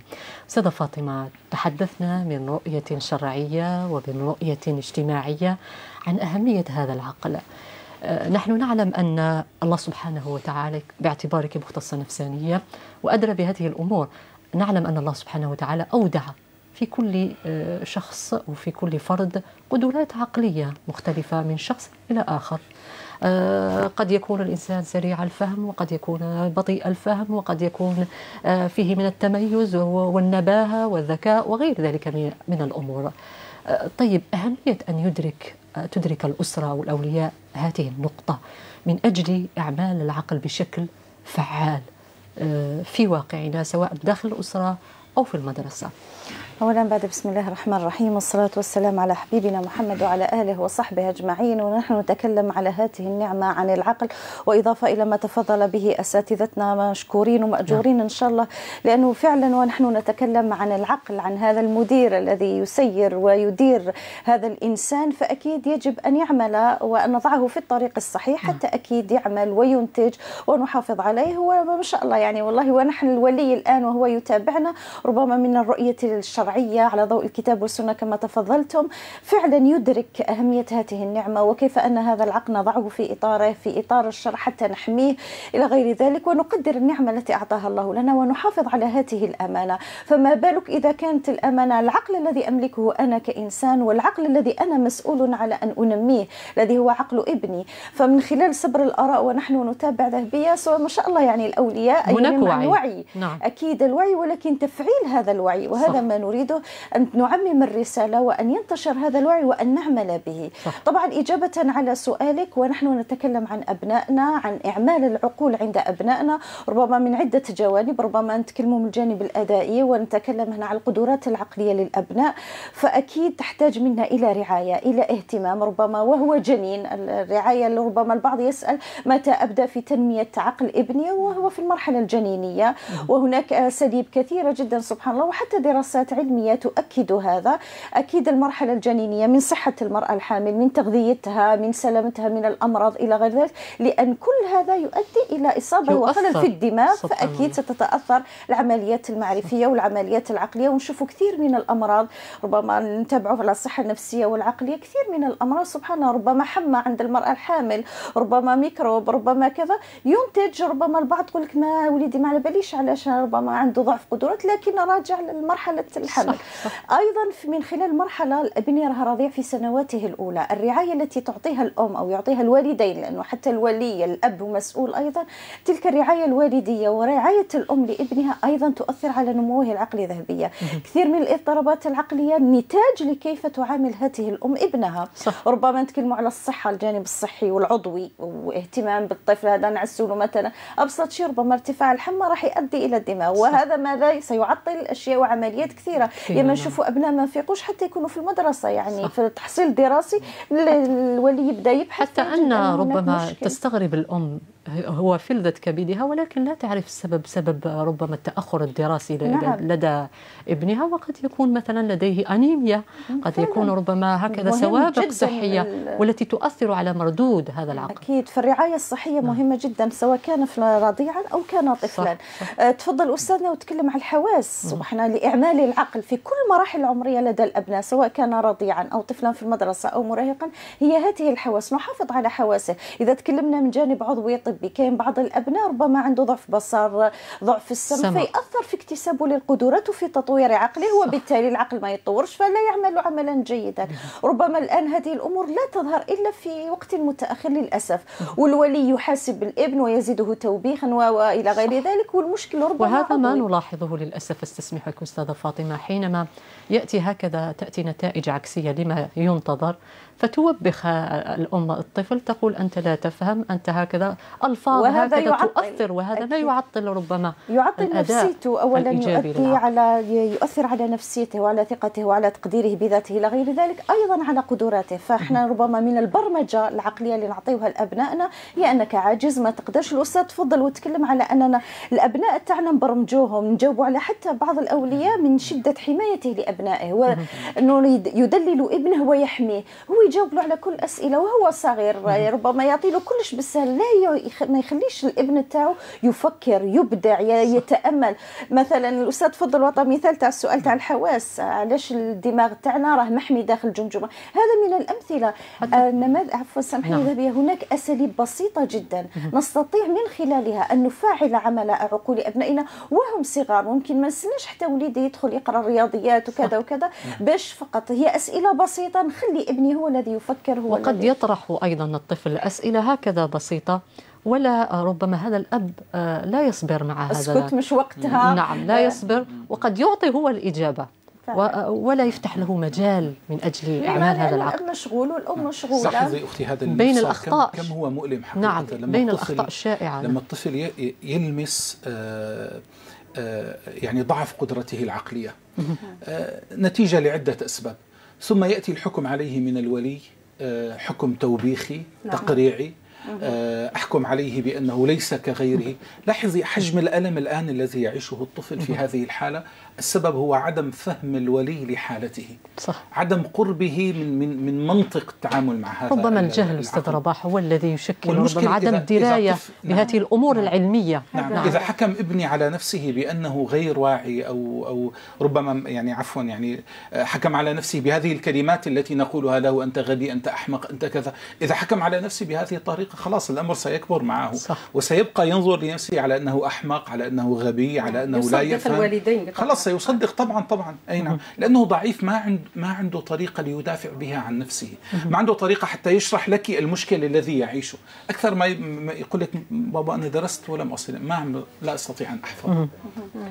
أستاذة فاطمة تحدثنا من رؤية شرعية ومن رؤية اجتماعية عن أهمية هذا العقل. آه، نحن نعلم أن الله سبحانه وتعالى باعتبارك مختصة نفسانية وأدرى بهذه الأمور. نعلم أن الله سبحانه وتعالى أودع في كل آه، شخص وفي كل فرد قدرات عقلية مختلفة من شخص إلى آخر. قد يكون الإنسان سريع الفهم وقد يكون بطيء الفهم وقد يكون آه، فيه من التميز والنباهة والذكاء وغير ذلك من الأمور. آه، طيب أهمية أن يدرك تدرك الأسرة أو الأولياء هذه النقطة من أجل إعمال العقل بشكل فعال في واقعنا سواء داخل الأسرة أو في المدرسة. أولا بعد بسم الله الرحمن الرحيم والصلاة والسلام على حبيبنا محمد وعلى آله وصحبه أجمعين. ونحن نتكلم على هذه النعمة عن العقل وإضافة إلى ما تفضل به أساتذتنا مشكورين ومأجورين إن شاء الله لأنه فعلا ونحن نتكلم عن العقل عن هذا المدير الذي يسير ويدير هذا الإنسان. فأكيد يجب أن يعمل وأن نضعه في الطريق الصحيح حتى أكيد يعمل وينتج ونحافظ عليه. وما شاء الله يعني والله ونحن الولي الآن وهو يتابعنا ربما من الرؤية الشرعية على ضوء الكتاب والسنة كما تفضلتم فعلا يدرك أهمية هذه النعمة وكيف أن هذا العقل نضعه في إطاره في إطار الشرع حتى نحميه إلى غير ذلك ونقدر النعمة التي أعطاها الله لنا ونحافظ على هذه الأمانة فما بالك إذا كانت الأمانة العقل الذي أملكه أنا كإنسان والعقل الذي أنا مسؤول على أن أنميه الذي هو عقل ابني فمن خلال صبر الآراء ونحن نتابع ذهبية ما شاء الله يعني الأولياء هناك وعي. وعي نعم. أكيد الوعي ولكن تفعيل هذا الوعي وهذا صح. ما نريده أن نعمم الرسالة وأن ينتشر هذا الوعي وأن نعمل به. صح. طبعا إجابة على سؤالك ونحن نتكلم عن أبنائنا عن إعمال العقول عند أبنائنا ربما من عدة جوانب ربما نتكلم من الجانب الأدائي ونتكلم هنا عن القدرات العقلية للأبناء. فأكيد تحتاج منا إلى رعاية إلى اهتمام ربما وهو جنين. الرعاية اللي ربما البعض يسأل متى أبدأ في تنمية عقل ابني؟ وهو في المرحلة الجنينية. وهناك أساليب كثيرة جدا سبحان الله وحتى دراسات علمية تؤكد هذا. أكيد المرحلة الجنينية من صحة المرأة الحامل من تغذيتها من سلامتها من الأمراض إلى غير ذلك لأن كل هذا يؤدي إلى إصابة وخلل في الدماغ فأكيد ستتأثر العمليات المعرفية والعمليات العقلية. ونشوف كثير من الأمراض ربما نتابعوا على الصحة النفسية والعقلية كثير من الأمراض. سبحان الله ربما حمى عند المرأة الحامل ربما ميكروب ربما كذا. ينتج ربما البعض يقول لك ما وليدي ما على باليش علاش؟ ربما عنده ضعف قدرات لكن راجع لمرحلة الحمل صح. أيضا من خلال المرحلة الأبن راه رضيع في سنواته الأولى. الرعاية التي تعطيها الأم أو يعطيها الوالدين لأنه حتى الولي الأب مسؤول أيضا تلك الرعاية الوالدية ورعاية الأم لابنها أيضا تؤثر على نموه العقلي ذهبية كثير من الاضطرابات العقلية نتاج لكيف تعامل هذه الأم ابنها. صح. ربما نتكلموا على الصحة الجانب الصحي والعضوي واهتمام بالطفل هذا نعسوله مثلا. أبسط شيء ربما ارتفاع الحمى راح يؤدي إلى الدماغ وهذا ماذا؟ سيعطل أشياء وعمليات كثيرة لما نشوفوا أبناء ما فيقوش حتى يكونوا في المدرسة يعني صح. في التحصيل الدراسي الولي يبدأ يبحث حتى أن ربما تستغرب الأم هو فلذة كبدها ولكن لا تعرف السبب سبب ربما التأخر الدراسي نعم. لدى ابنها وقد يكون مثلا لديه أنيميا قد يكون ربما هكذا سوابق صحية والتي تؤثر على مردود هذا العقل أكيد فالرعاية الصحية نعم. مهمة جدا سواء كان رضيعا أو كان طفلا صح. صح. تفضل أستاذنا وتكلم عن الحواس وإحنا لإعمال العقل في كل مراحل العمرية لدى الأبناء سواء كان رضيعا أو طفلا في المدرسة أو مراهقا هي هذه الحواس. نحافظ على حواسه. إذا تكلمنا من جانب عضوي طبي كاين بعض الأبناء ربما عنده ضعف بصر ضعف السمع فيأثر في اكتسابه للقدرات وفي تطوير عقله وبالتالي العقل ما يتطورش فلا يعمل عملا جيدا. ربما الآن هذه الأمور لا تظهر إلا في وقت متأخر للأسف. والولي يحاسب الابن ويزيده توبيخا والى غير ذلك والمشكل ربما وهذا ما نلاحظه للأسف أستسمحك أستاذة فاطمة حينما يأتي هكذا تأتي نتائج عكسية لما ينتظر. فتوبخ الأم الطفل تقول أنت لا تفهم أنت هكذا ألفاظ هكذا يعطل. تؤثر وهذا. لا يعطل ربما يعطل نفسيته أولا يؤدي على يؤثر على نفسيته وعلى ثقته وعلى تقديره بذاته إلى غير ذلك أيضا على قدراته. فإحنا ربما من البرمجة العقلية اللي نعطيوها لأبنائنا هي أنك عاجز ما تقدرش الأستاذ تفضل وتكلم على أننا الأبناء تاعنا نبرمجوهم نجاوبوا على حتى بعض الأولياء من شدة حمايته لأبنائه. وأنه يدلل ابنه ويحميه. هو يجاوب له على كل أسئلة وهو صغير ربما يعطي له كلش بالسهل لا ما يخليش الابن تاعو يفكر يبدع يتأمل. مثلا الأستاذ فضل وعطى مثال تاع السؤال تاع الحواس علاش الدماغ تاعنا راه محمي داخل الجمجمة؟ هذا من الأمثلة. نماذج عفوا سامحيني نعم. هناك أساليب بسيطة جدا نستطيع من خلالها أن نفعل عمل عقول أبنائنا وهم صغار. ممكن ما نستناش حتى وليدي يدخل يقرأ الرياضيات وكذا وكذا باش فقط هي أسئلة بسيطة نخلي ابني هو الذي يفكر هو وقد الذي يطرح أيضا الطفل أسئلة هكذا بسيطة ولا ربما هذا الأب آه، لا يصبر مع هذا أسكت مش وقتها. نعم لا يصبر وقد يعطي هو الإجابة ولا يفتح له مجال من أجل اعمال هذا العقل الأب مشغول والام مشغوله لاحظي أختي هذا بين الاخطاء كم, كم هو مؤلم؟ حقيقة نعم لما بين الأخطاء الشائعة. لما الطفل يلمس آه آه يعني ضعف قدرته العقلية. آه نتيجة لعدة أسباب. ثم يأتي الحكم عليه من الولي آه، حكم توبيخي نعم. تقريعي آه، أحكم عليه بأنه ليس كغيره. لاحظي حجم الألم الآن الذي يعيشه الطفل في هذه الحالة. السبب هو عدم فهم الولي لحالته صح. عدم قربه من من من منطق التعامل مع هذا ربما الجهل أستاذ رباح هو الذي يشكل ربما عدم الدرايه بهذه نعم. الأمور نعم. العلمية نعم. نعم. إذا حكم ابني على نفسه بأنه غير واعي أو أو ربما يعني عفوا يعني حكم على نفسه بهذه الكلمات التي نقولها له أنت غبي أنت أحمق أنت كذا إذا حكم على نفسه بهذه الطريقة خلاص الأمر سيكبر معه صح. وسيبقى ينظر لنفسه على أنه أحمق على أنه غبي على أنه لا يفهم الوالدين خلاص سيصدق طبعا طبعا. أي نعم. لأنه ضعيف ما عند ما عنده طريقة ليدافع بها عن نفسه. ما عنده طريقة حتى يشرح لك المشكل الذي يعيشه. أكثر ما يقول لك بابا أنا درست ولم أصل ما لا أستطيع أن أحفظ.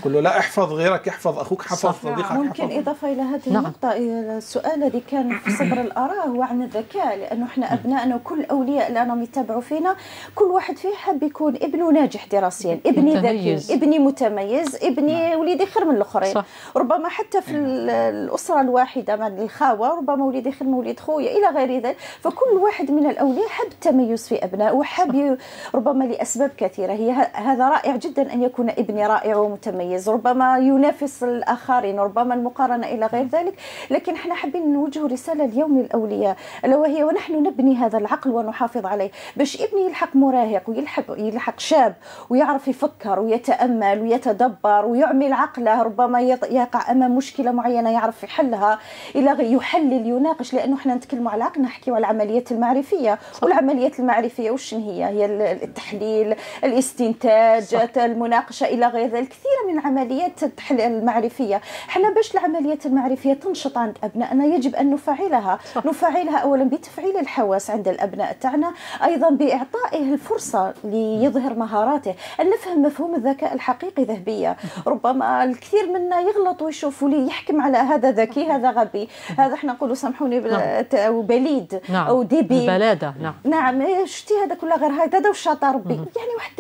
قل له لا أحفظ غيرك يحفظ أخوك حفظ صديقك ممكن حفظ. إضافة إلى هذه نعم. النقطة السؤال الذي كان في صدر الآراء هو عن الذكاء لأنه إحنا ابنائنا وكل الاولياء اللي أنا يتابعوا فينا. كل واحد فيه حاب يكون ابنه ناجح دراسيا ابني ذكي ابني متميز ابني نعم. وليدي خير من الآخر الاخرين صح. ربما حتى في الأسرة الواحدة مع الخاوة ربما وليدي خير وليد خويا إلى غير ذلك. فكل واحد من الأولياء حب التميز في أبنائه وحب ربما لأسباب كثيرة. هي هذا رائع جدا أن يكون ابني رائع ومتميز. ربما ينافس الآخرين ربما المقارنة إلى غير ذلك. لكن إحنا حابين نوجه رسالة اليوم للاولياء الا وهي ونحن نبني هذا العقل ونحافظ عليه. باش ابني يلحق مراهق ويلحق يلحق شاب ويعرف يفكر ويتأمل ويتدبر ويعمل عقله ربما يقع أمام مشكلة معينة يعرف يحلها إلى يحلل يناقش لأنه إحنا نتكلموا على العقل نحكيو على العمليات المعرفية. والعمليات المعرفية وش هي؟ هي التحليل الاستنتاج المناقشة إلى غير ذلك. كثير من عمليات المعرفية. إحنا باش العمليات المعرفية تنشط عند أبنائنا يجب أن نفعلها صح. نفعلها اولا بتفعيل الحواس عند الأبناء تاعنا أيضا بإعطائه الفرصة ليظهر مهاراته. أن نفهم مفهوم الذكاء الحقيقي ذهبيه ربما الكثير منا يغلط ويشوف ولي يحكم على هذا ذكي هذا غبي. هذا إحنا نقولوا سامحوني نعم. بليد نعم. أو ديبي. البلادة نعم. نعم. شتي هذا كله غير هذا والشطار ربي؟ يعني واحد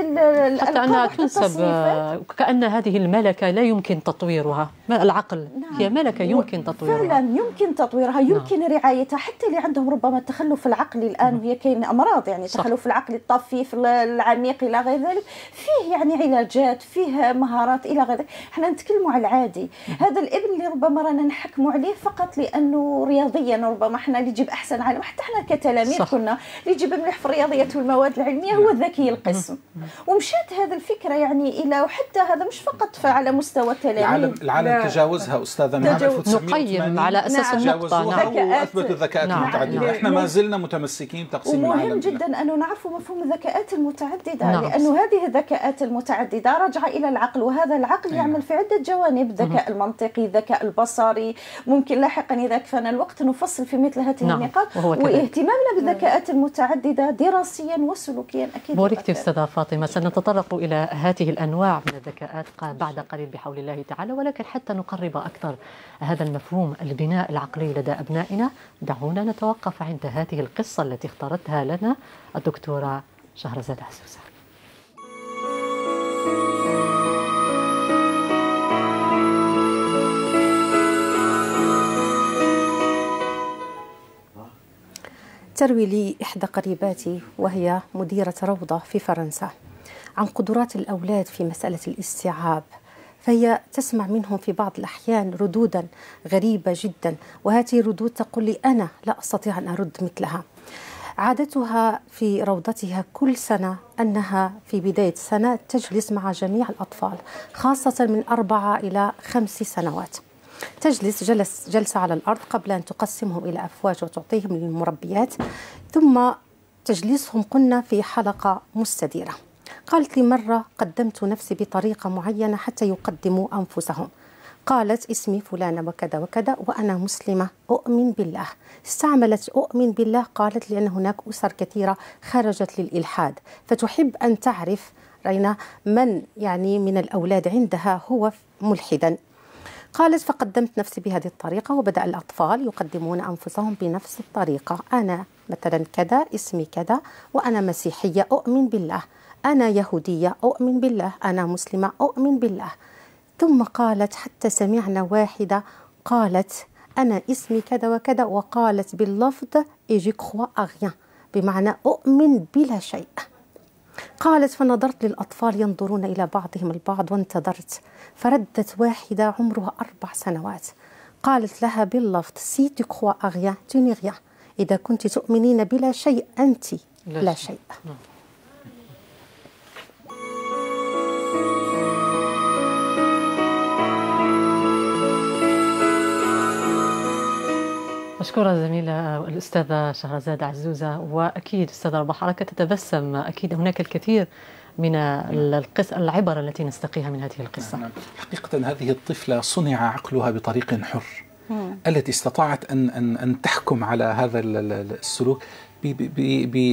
حتى أنها تنسب كأن هذه الملكة لا يمكن تطويرها. العقل؟ نعم. هي ملكة يمكن تطويرها. فعلا يمكن تطويرها يمكن نعم. رعايتها حتى اللي عندهم ربما التخلف العقلي الآن وهي كاين أمراض يعني. التخلف العقلي الطفيف العميق إلى غير ذلك. فيه يعني علاجات فيه مهارات إلى غير ذلك. إحنا نتكلموا على العادي هذا الابن اللي ربما رانا نحكموا عليه فقط لأنه رياضيا ربما إحنا اللي يجيب أحسن عالم حتى إحنا كتلاميذ صح. كنا اللي يجيب مليح في الرياضيات والمواد العلمية هو ذكي القسم. ومشات هذه الفكرة يعني إلى وحتى هذا مش فقط على مستوى التلاميذ. العالم العالم تجاوزها أستاذة من نقيم على أساس نعم. النقطة نعم. وأثبتوا الذكاءات نعم. المتعدده نعم. إحنا ما زلنا متمسكين بتقسيم العالم. ومهم جدا انه نعرف مفهوم الذكاءات المتعددة نعم. لأنه هذه الذكاءات المتعددة راجعة إلى العقل وهذا العقل نعم. يعمل في عدة جوانب. الذكاء المنطقي الذكاء البصري. ممكن لاحقا إذا كفانا الوقت نفصل في مثل هذه نعم. النقاط. واهتمامنا بالذكاءات المتعددة دراسيا وسلوكيا أكيد بوركت أستاذة فاطمة سنتطرق إلى هذه الأنواع من الذكاءات بعد قليل بحول الله تعالى ولكن حتى نقرب أكثر هذا المفهوم البناء العقلي لدى أبنائنا. دعونا نتوقف عند هذه القصة التي اختارتها لنا الدكتورة شهرزاد عزوزه تروي لي إحدى قريباتي وهي مديرة روضة في فرنسا عن قدرات الأولاد في مسألة الاستيعاب فهي تسمع منهم في بعض الأحيان ردودا غريبة جدا وهذه الردود تقول لي أنا لا أستطيع أن أرد مثلها. عادتها في روضتها كل سنة أنها في بداية السنة تجلس مع جميع الأطفال خاصة من أربعة إلى خمس سنوات. تجلس جلس جلسة على الأرض قبل أن تقسمهم إلى أفواج وتعطيهم للمربيات ثم تجلسهم قلنا في حلقة مستديرة. قالت لي مرة قدمت نفسي بطريقة معينة حتى يقدموا أنفسهم. قالت اسمي فلانة وكذا وكذا وأنا مسلمة أؤمن بالله. استعملت أؤمن بالله قالت لأن هناك أسر كثيرة خرجت للإلحاد. فتحب أن تعرف رينا من يعني من الأولاد عندها هو ملحدا. قالت فقدمت نفسي بهذه الطريقة وبدأ الأطفال يقدمون أنفسهم بنفس الطريقة. أنا مثلا كذا اسمي كذا وأنا مسيحية أؤمن بالله. أنا يهودية أؤمن بالله. أنا مسلمة أؤمن بالله. ثم قالت حتى سمعنا واحدة قالت أنا اسمي كذا وكذا. وقالت باللفظ إيجي كخوا أغيان بمعنى أؤمن بلا شيء. قالت فنظرت للأطفال ينظرون إلى بعضهم البعض وانتظرت فردت واحدة عمرها أربع سنوات. قالت لها باللفظ سي تكخوا أغيان توني إذا كنت تؤمنين بلا شيء أنت لا, لا شيء, شيء. مشكورة زميلة الأستاذة شهرزاد عزوزة وأكيد أستاذة ربا حركة تتبسم أكيد هناك الكثير من القصة العبر التي نستقيها من هذه القصة نعم. حقيقة هذه الطفلة صنع عقلها بطريق حر مم. التي استطاعت أن, أن, أن تحكم على هذا السلوك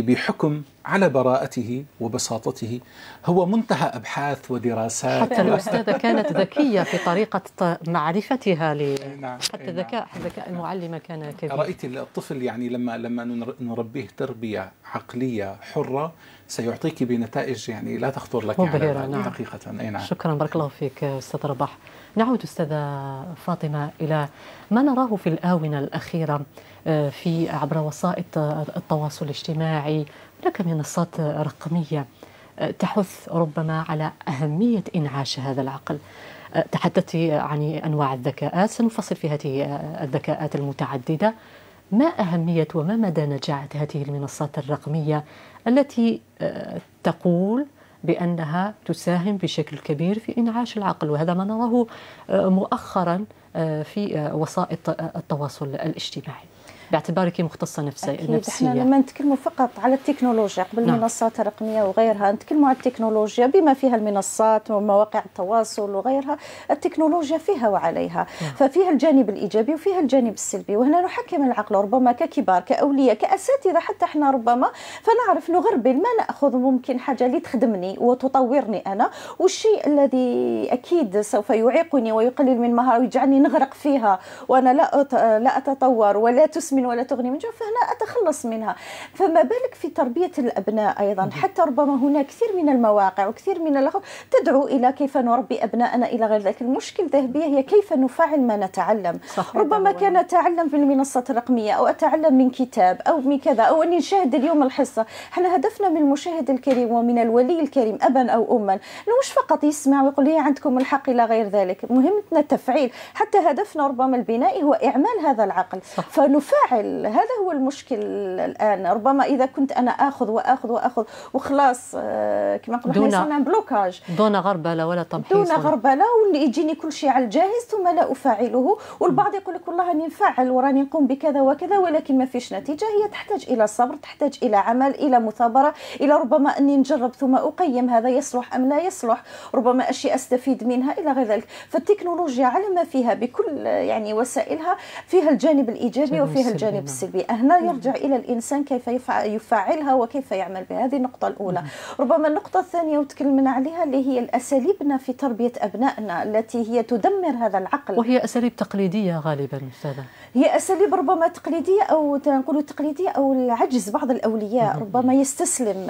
بحكم على براءته وبساطته. هو منتهى أبحاث ودراسات. حتى الاستاذه كانت ذكية في طريقة معرفتها ل نعم حتى ذكاء ذكاء المعلمة كان كبير. رأيت الطفل يعني لما لما نربيه تربية عقلية حرة سيعطيك بنتائج يعني لا تخطر لك مبهرة نعم. حقيقة. إي نعم. شكرا بارك الله فيك أستاذ رباح. نعود أستاذة فاطمة إلى ما نراه في الآونة الأخيرة في عبر وسائط التواصل الاجتماعي هناك منصات رقمية تحث ربما على أهمية إنعاش هذا العقل. تحدثت عن أنواع الذكاءات سنفصل في هذه الذكاءات المتعددة. ما أهمية وما مدى نجاعة هذه المنصات الرقمية التي تقول بأنها تساهم بشكل كبير في إنعاش العقل؟ وهذا ما نراه مؤخرا في وسائط التواصل الاجتماعي. باعتبارك مختصة نفسيه أكيد نفسية إحنا لما نتكلموا فقط على التكنولوجيا قبل نعم. المنصات الرقميه وغيرها نتكلموا على التكنولوجيا بما فيها المنصات ومواقع التواصل وغيرها التكنولوجيا فيها وعليها نعم. ففيها الجانب الإيجابي وفيها الجانب السلبي وهنا نحكم العقل ربما ككبار كأولياء كأساتذة حتى إحنا ربما فنعرف نغربل ما نأخذ ممكن حاجة اللي تخدمني وتطورني أنا والشيء الذي أكيد سوف يعيقني ويقلل من مهارة ويجعلني نغرق فيها وأنا لا لا أتطور ولا تسمي تسمن ولا تغني من جوع فهنا أتخلص منها. فما بالك في تربية الأبناء أيضا؟ حتى ربما هناك كثير من المواقع وكثير من الأخوة تدعو إلى كيف نربي أبناءنا إلى غير ذلك. المشكل ذهبية هي كيف نفعل ما نتعلم. صحيح. ربما كان أتعلم في المنصات الرقمية أو أتعلم من كتاب أو من كذا أو أني نشاهد اليوم الحصة. إحنا هدفنا من المشاهد الكريم ومن الولي الكريم أبا أو أما أنه مش فقط يسمع ويقول لي عندكم الحق إلى غير ذلك. مهمتنا التفعيل حتى هدفنا ربما البنائي هو إعمال هذا العقل. صح. فنفعل فاعل هذا هو المشكل الآن. ربما إذا كنت أنا آخذ وآخذ وآخذ وخلاص آه، كما نقولوا إحنا بلوكاج. دون غربلة ولا تمحيص دون غربلة ويجيني كل شيء على الجاهز ثم لا افعله والبعض يقول لك والله راني نفعل وراني نقوم بكذا وكذا ولكن ما فيش نتيجة. هي تحتاج إلى صبر تحتاج إلى عمل إلى مثابرة إلى ربما أني نجرب ثم أقيم هذا يصلح أم لا يصلح. ربما أشياء أستفيد منها إلى غير ذلك. فالتكنولوجيا على ما فيها بكل يعني وسائلها فيها الجانب الإيجابي وفيها الجانب السلبي. هنا يرجع إلى الإنسان كيف يفعلها وكيف يعمل بها هذه النقطة الأولى. ربما النقطة الثانية وتكلمنا عليها اللي هي الأساليبنا في تربية أبنائنا التي هي تدمر هذا العقل. وهي أساليب تقليدية غالبا أستاذة. هي أساليب ربما تقليدية أو نقولوا تقليديه أو العجز بعض الأولياء ربما يستسلم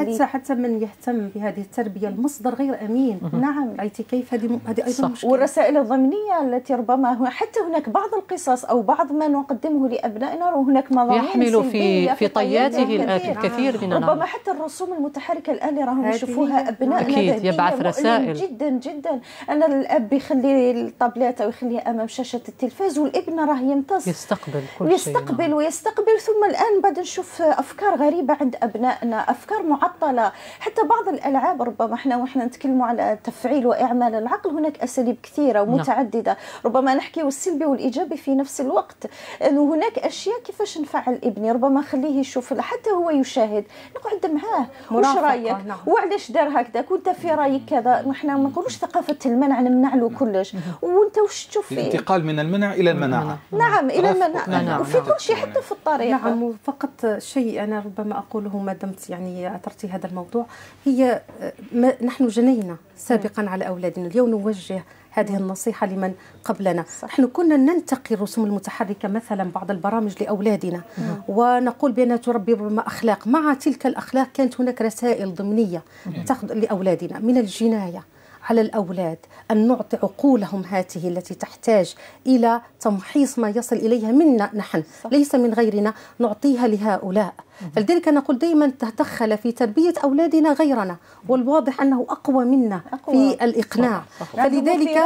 حتى حتى من يهتم بهذه التربية المصدر غير أمين. نعم رايتي كيف؟ هذه هذه أيضا مشكلة. والرسائل الضمنية التي ربما حتى هناك بعض القصص أو بعض ما نقدمه لأبنائنا وهناك مضامين يحمل في في طياته الكثير من ربما حتى الرسوم المتحركة الآن اللي راهم يشوفوها أبنائنا أكيد يبعث رسائل. جدا جدا أنا الأب يخلي الطابلات أو يخليها أمام شاشة التلفاز والابن راه يمتص. يستقبل كل شيء يستقبل نعم. ويستقبل. ثم الآن بعد نشوف أفكار غريبة عند أبنائنا أفكار معطلة. حتى بعض الألعاب ربما إحنا وإحنا نتكلموا على تفعيل وإعمال العقل هناك أساليب كثيرة ومتعددة. نعم. ربما نحكي السلبي والإيجابي في نفس الوقت. إنه هناك أشياء كيفاش نفعل ابني؟ ربما خليه يشوف حتى هو يشاهد. نقعد معاه. واش رأيك؟ نعم. وعلاش دار هكذا؟ وأنت في رأيك كذا؟ إحنا ما نقولوش ثقافة المنع نمنع له كلش وأنت واش تشوف؟ فيه الانتقال من المنع إلى المناعة. نعم. إلى المناعه وفي كل شيء حتى في الطريق. نعم فقط شيء أنا ربما أقوله ما دمت يعني اثرتي هذا الموضوع. هي ما نحن جنينا سابقا على أولادنا. اليوم نوجه هذه النصيحة لمن قبلنا. صح. نحن كنا ننتقي الرسوم المتحركة مثلا بعض البرامج لأولادنا. مم. ونقول بأنها تربي ربما أخلاق. مع تلك الأخلاق كانت هناك رسائل ضمنية تاخذ لأولادنا من الجناية. على الأولاد أن نعطي عقولهم هذه التي تحتاج إلى تمحيص ما يصل إليها منا نحن صح. ليس من غيرنا نعطيها لهؤلاء فلذلك نقول دائما تدخل في تربية أولادنا غيرنا والواضح أنه أقوى منا أقوى. في الإقناع صح. صح. فلذلك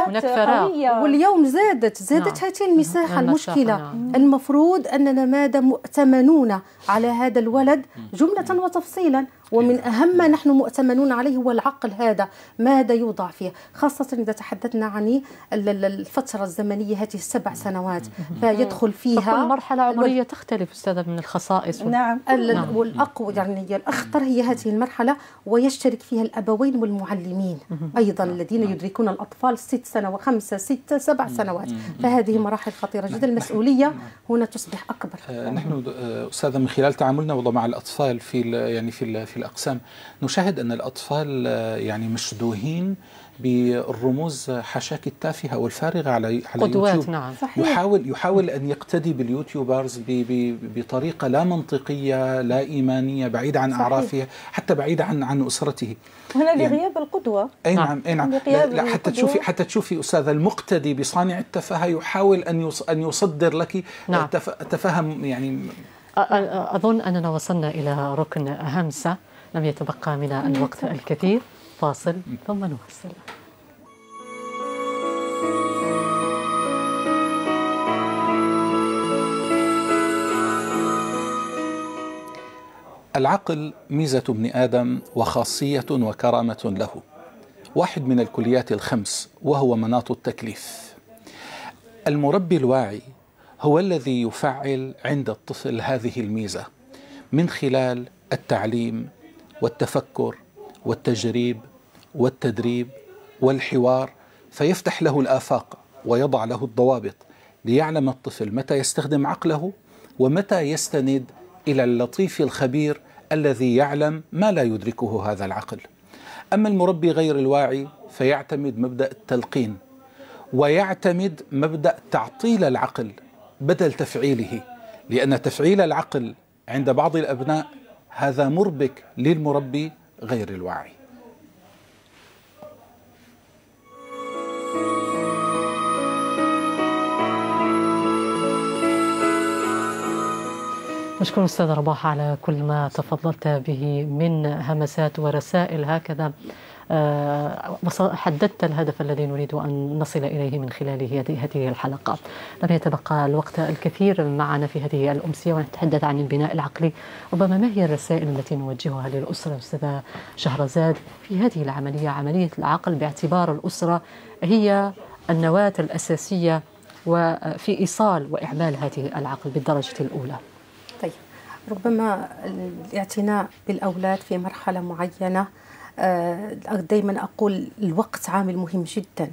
واليوم زادت زادت نعم. هذه المساحة نعم. المشكلة نعم. المفروض أننا ماذا مؤتمنون على هذا الولد جملة وتفصيلا ومن أهم ما نحن مؤتمنون عليه هو العقل هذا ماذا يوضع فيه؟ خاصة إذا تحدثنا عن الفترة الزمنية هذه السبع سنوات فيدخل فيها كل مرحلة عمرية تختلف أستاذة من الخصائص. نعم, نعم. والأقوى يعني الأخطر هي هذه المرحلة ويشترك فيها الأبوين والمعلمين أيضا الذين يدركون الأطفال ست سنة وخمسة ستة سبع سنوات. فهذه مراحل خطيرة جدا المسؤولية هنا تصبح أكبر. آه، نحن آه، أستاذة من خلال تعاملنا والله مع الأطفال في يعني في في الأقسام. نشاهد أن الأطفال آه، يعني مشدوهين بالرموز حاشاك التافهة والفارغة على على قدوات يوتيوب. نعم. صحيح. يحاول يحاول أن يقتدي باليوتيوبرز بطريقة لا منطقية لا إيمانية بعيده عن أعرافه حتى بعيده عن عن أسرته. هنا يعني لغياب القدوة. أي نعم. أي نعم. لا, لا حتى تشوفي حتى تشوفي أستاذ المقتدي بصانع التفاهة يحاول أن أن يصدر لك نعم. تفهم يعني أظن أننا وصلنا إلى ركن همسه لم يتبقى من الوقت الكثير. فاصل ثم نواصل. العقل ميزة ابن آدم وخاصية وكرامة له. واحد من الكليات الخمس وهو مناط التكليف. المربي الواعي هو الذي يفعل عند الطفل هذه الميزة من خلال التعليم والتفكر والتجريب والتدريب والحوار فيفتح له الآفاق ويضع له الضوابط ليعلم الطفل متى يستخدم عقله ومتى يستند إلى اللطيف الخبير الذي يعلم ما لا يدركه هذا العقل. أما المربي غير الواعي فيعتمد مبدأ التلقين ويعتمد مبدأ تعطيل العقل بدل تفعيله لأن تفعيل العقل عند بعض الأبناء هذا مربك للمربي غير الواعي مشكور أستاذ رباح على كل ما تفضلت به من همسات ورسائل هكذا. حددت الهدف الذي نريد أن نصل إليه من خلال هذه الحلقة. لم يتبقى الوقت الكثير معنا في هذه الأمسية ونتحدث عن البناء العقلي. ربما ما هي الرسائل التي نوجهها للأسرة أستاذة شهرزاد في هذه العملية؟ عملية العقل باعتبار الأسرة هي النواة الأساسية وفي إيصال وإعمال هذه العقل بالدرجة الأولى. طيب. ربما الاعتناء بالأولاد في مرحلة معينة آه، دائما أقول الوقت عامل مهم جدا.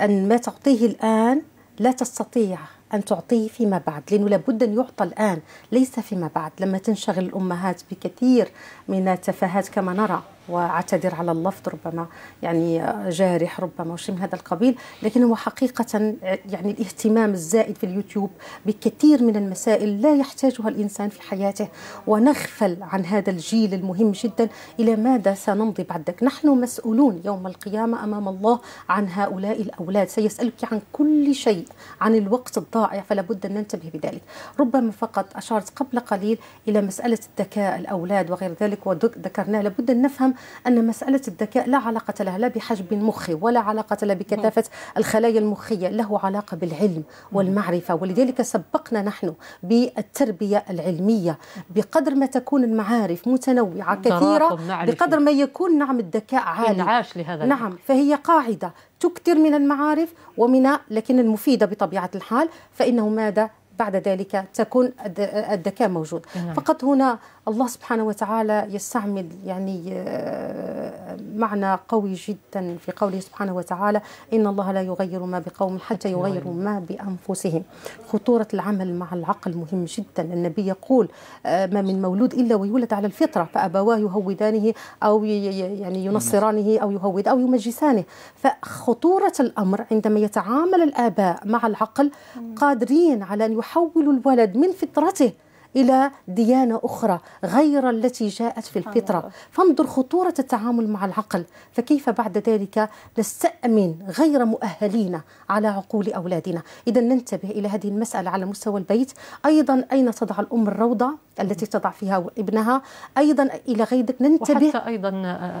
أن ما تعطيه الآن لا تستطيع أن تعطيه فيما بعد لأنه لابد أن يعطى الآن ليس فيما بعد. لما تنشغل الأمهات بكثير من التفاهات كما نرى واعتذر على اللفظ ربما يعني جارح ربما وشيء من هذا القبيل لكن هو حقيقة يعني الاهتمام الزائد في اليوتيوب بكثير من المسائل لا يحتاجها الإنسان في حياته ونغفل عن هذا الجيل المهم جدا إلى ماذا سنمضي بعدك نحن مسؤولون يوم القيامة أمام الله عن هؤلاء الأولاد سيسألك عن كل شيء عن الوقت الضائع فلا بد أن ننتبه بذلك. ربما فقط أشرت قبل قليل إلى مسألة الذكاء الأولاد وغير ذلك وذكرنا لابد أن نفهم أن مسألة الذكاء لا علاقة لها لا بحجم المخ ولا علاقة لها بكثافة الخلايا المخية له علاقة بالعلم والمعرفة. ولذلك سبقنا نحن بالتربية العلمية. بقدر ما تكون المعارف متنوعة كثيرة بقدر ما يكون نعم الذكاء عالي. لهذا نعم فهي قاعدة تكثر من المعارف ومن لكن المفيدة بطبيعة الحال فإنه ماذا؟ بعد ذلك تكون الذكاء موجود. نعم. فقط هنا الله سبحانه وتعالى يستعمل يعني آه، معنى قوي جدا في قوله سبحانه وتعالى إن الله لا يغير ما بقوم حتى يغيروا ما بأنفسهم. خطورة العمل مع العقل مهم جدا. النبي يقول آه، ما من مولود إلا ويولد على الفطرة فأبواه يهودانه أو يعني ينصرانه أو يهود أو يمجسانه. فخطورة الأمر عندما يتعامل الآباء مع العقل قادرين على أن يحولوا الولد من فطرته إلى ديانة أخرى غير التي جاءت في الفطرة. فانظر خطورة التعامل مع العقل. فكيف بعد ذلك نستأمن غير مؤهلين على عقول أولادنا؟ إذا ننتبه إلى هذه المسألة على مستوى البيت. أيضا أين تضع الأم الروضة التي تضع فيها ابنها؟ أيضا إلى غيرك ننتبه وحتى أيضا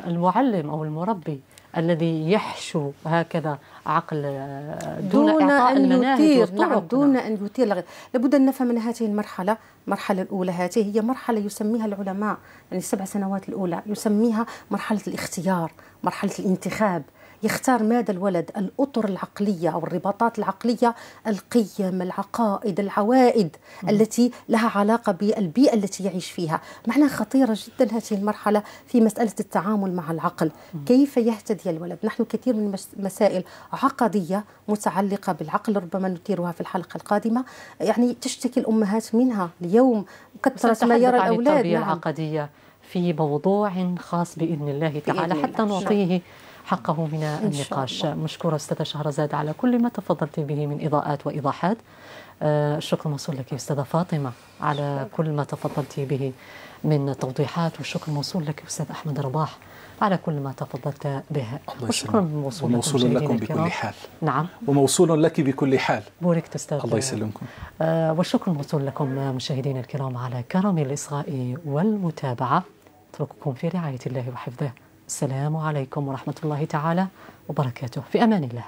المعلم أو المربي. الذي يحشو هكذا عقل آه، دون, دون إعطاء أن يثير نعم دون أن يثير. لابد أن نفهم أن هذه المرحلة. المرحلة الأولى هذه هي مرحلة يسميها العلماء يعني السبع سنوات الأولى يسميها مرحلة الاختيار مرحلة الانتخاب. يختار ماذا الولد الأطر العقلية أو الرباطات العقلية القيم العقائد العوائد م. التي لها علاقة بالبيئة التي يعيش فيها. معناها خطيرة جدا هذه المرحلة في مسألة التعامل مع العقل. م. كيف يهتدي الولد؟ نحن كثير من مسائل عقدية متعلقة بالعقل ربما نثيرها في الحلقة القادمة. يعني تشتكي الأمهات منها اليوم كثرة ما يرى الأولاد. نعم. العقدية في موضوع خاص بإذن الله تعالى حتى نعطيه حقه من النقاش. مشكورة أستاذة شهرزاد على كل ما تفضلت به من إضاءات وإيضاحات. الشكر آه، موصول لك أستاذة فاطمة على كل ما تفضلت به من توضيحات والشكر موصول لك أستاذ أحمد رباح على كل ما تفضلت به. وشكرا موصول, وموصول لكم بكل حال. نعم. وموصول لك بكل حال. بوركت أستاذ. الله يسلمكم. آه والشكر موصول لكم مشاهدينا الكرام على كرم الإصغاء والمتابعة. أترككم في رعاية الله وحفظه. السلام عليكم ورحمة الله تعالى وبركاته. في أمان الله.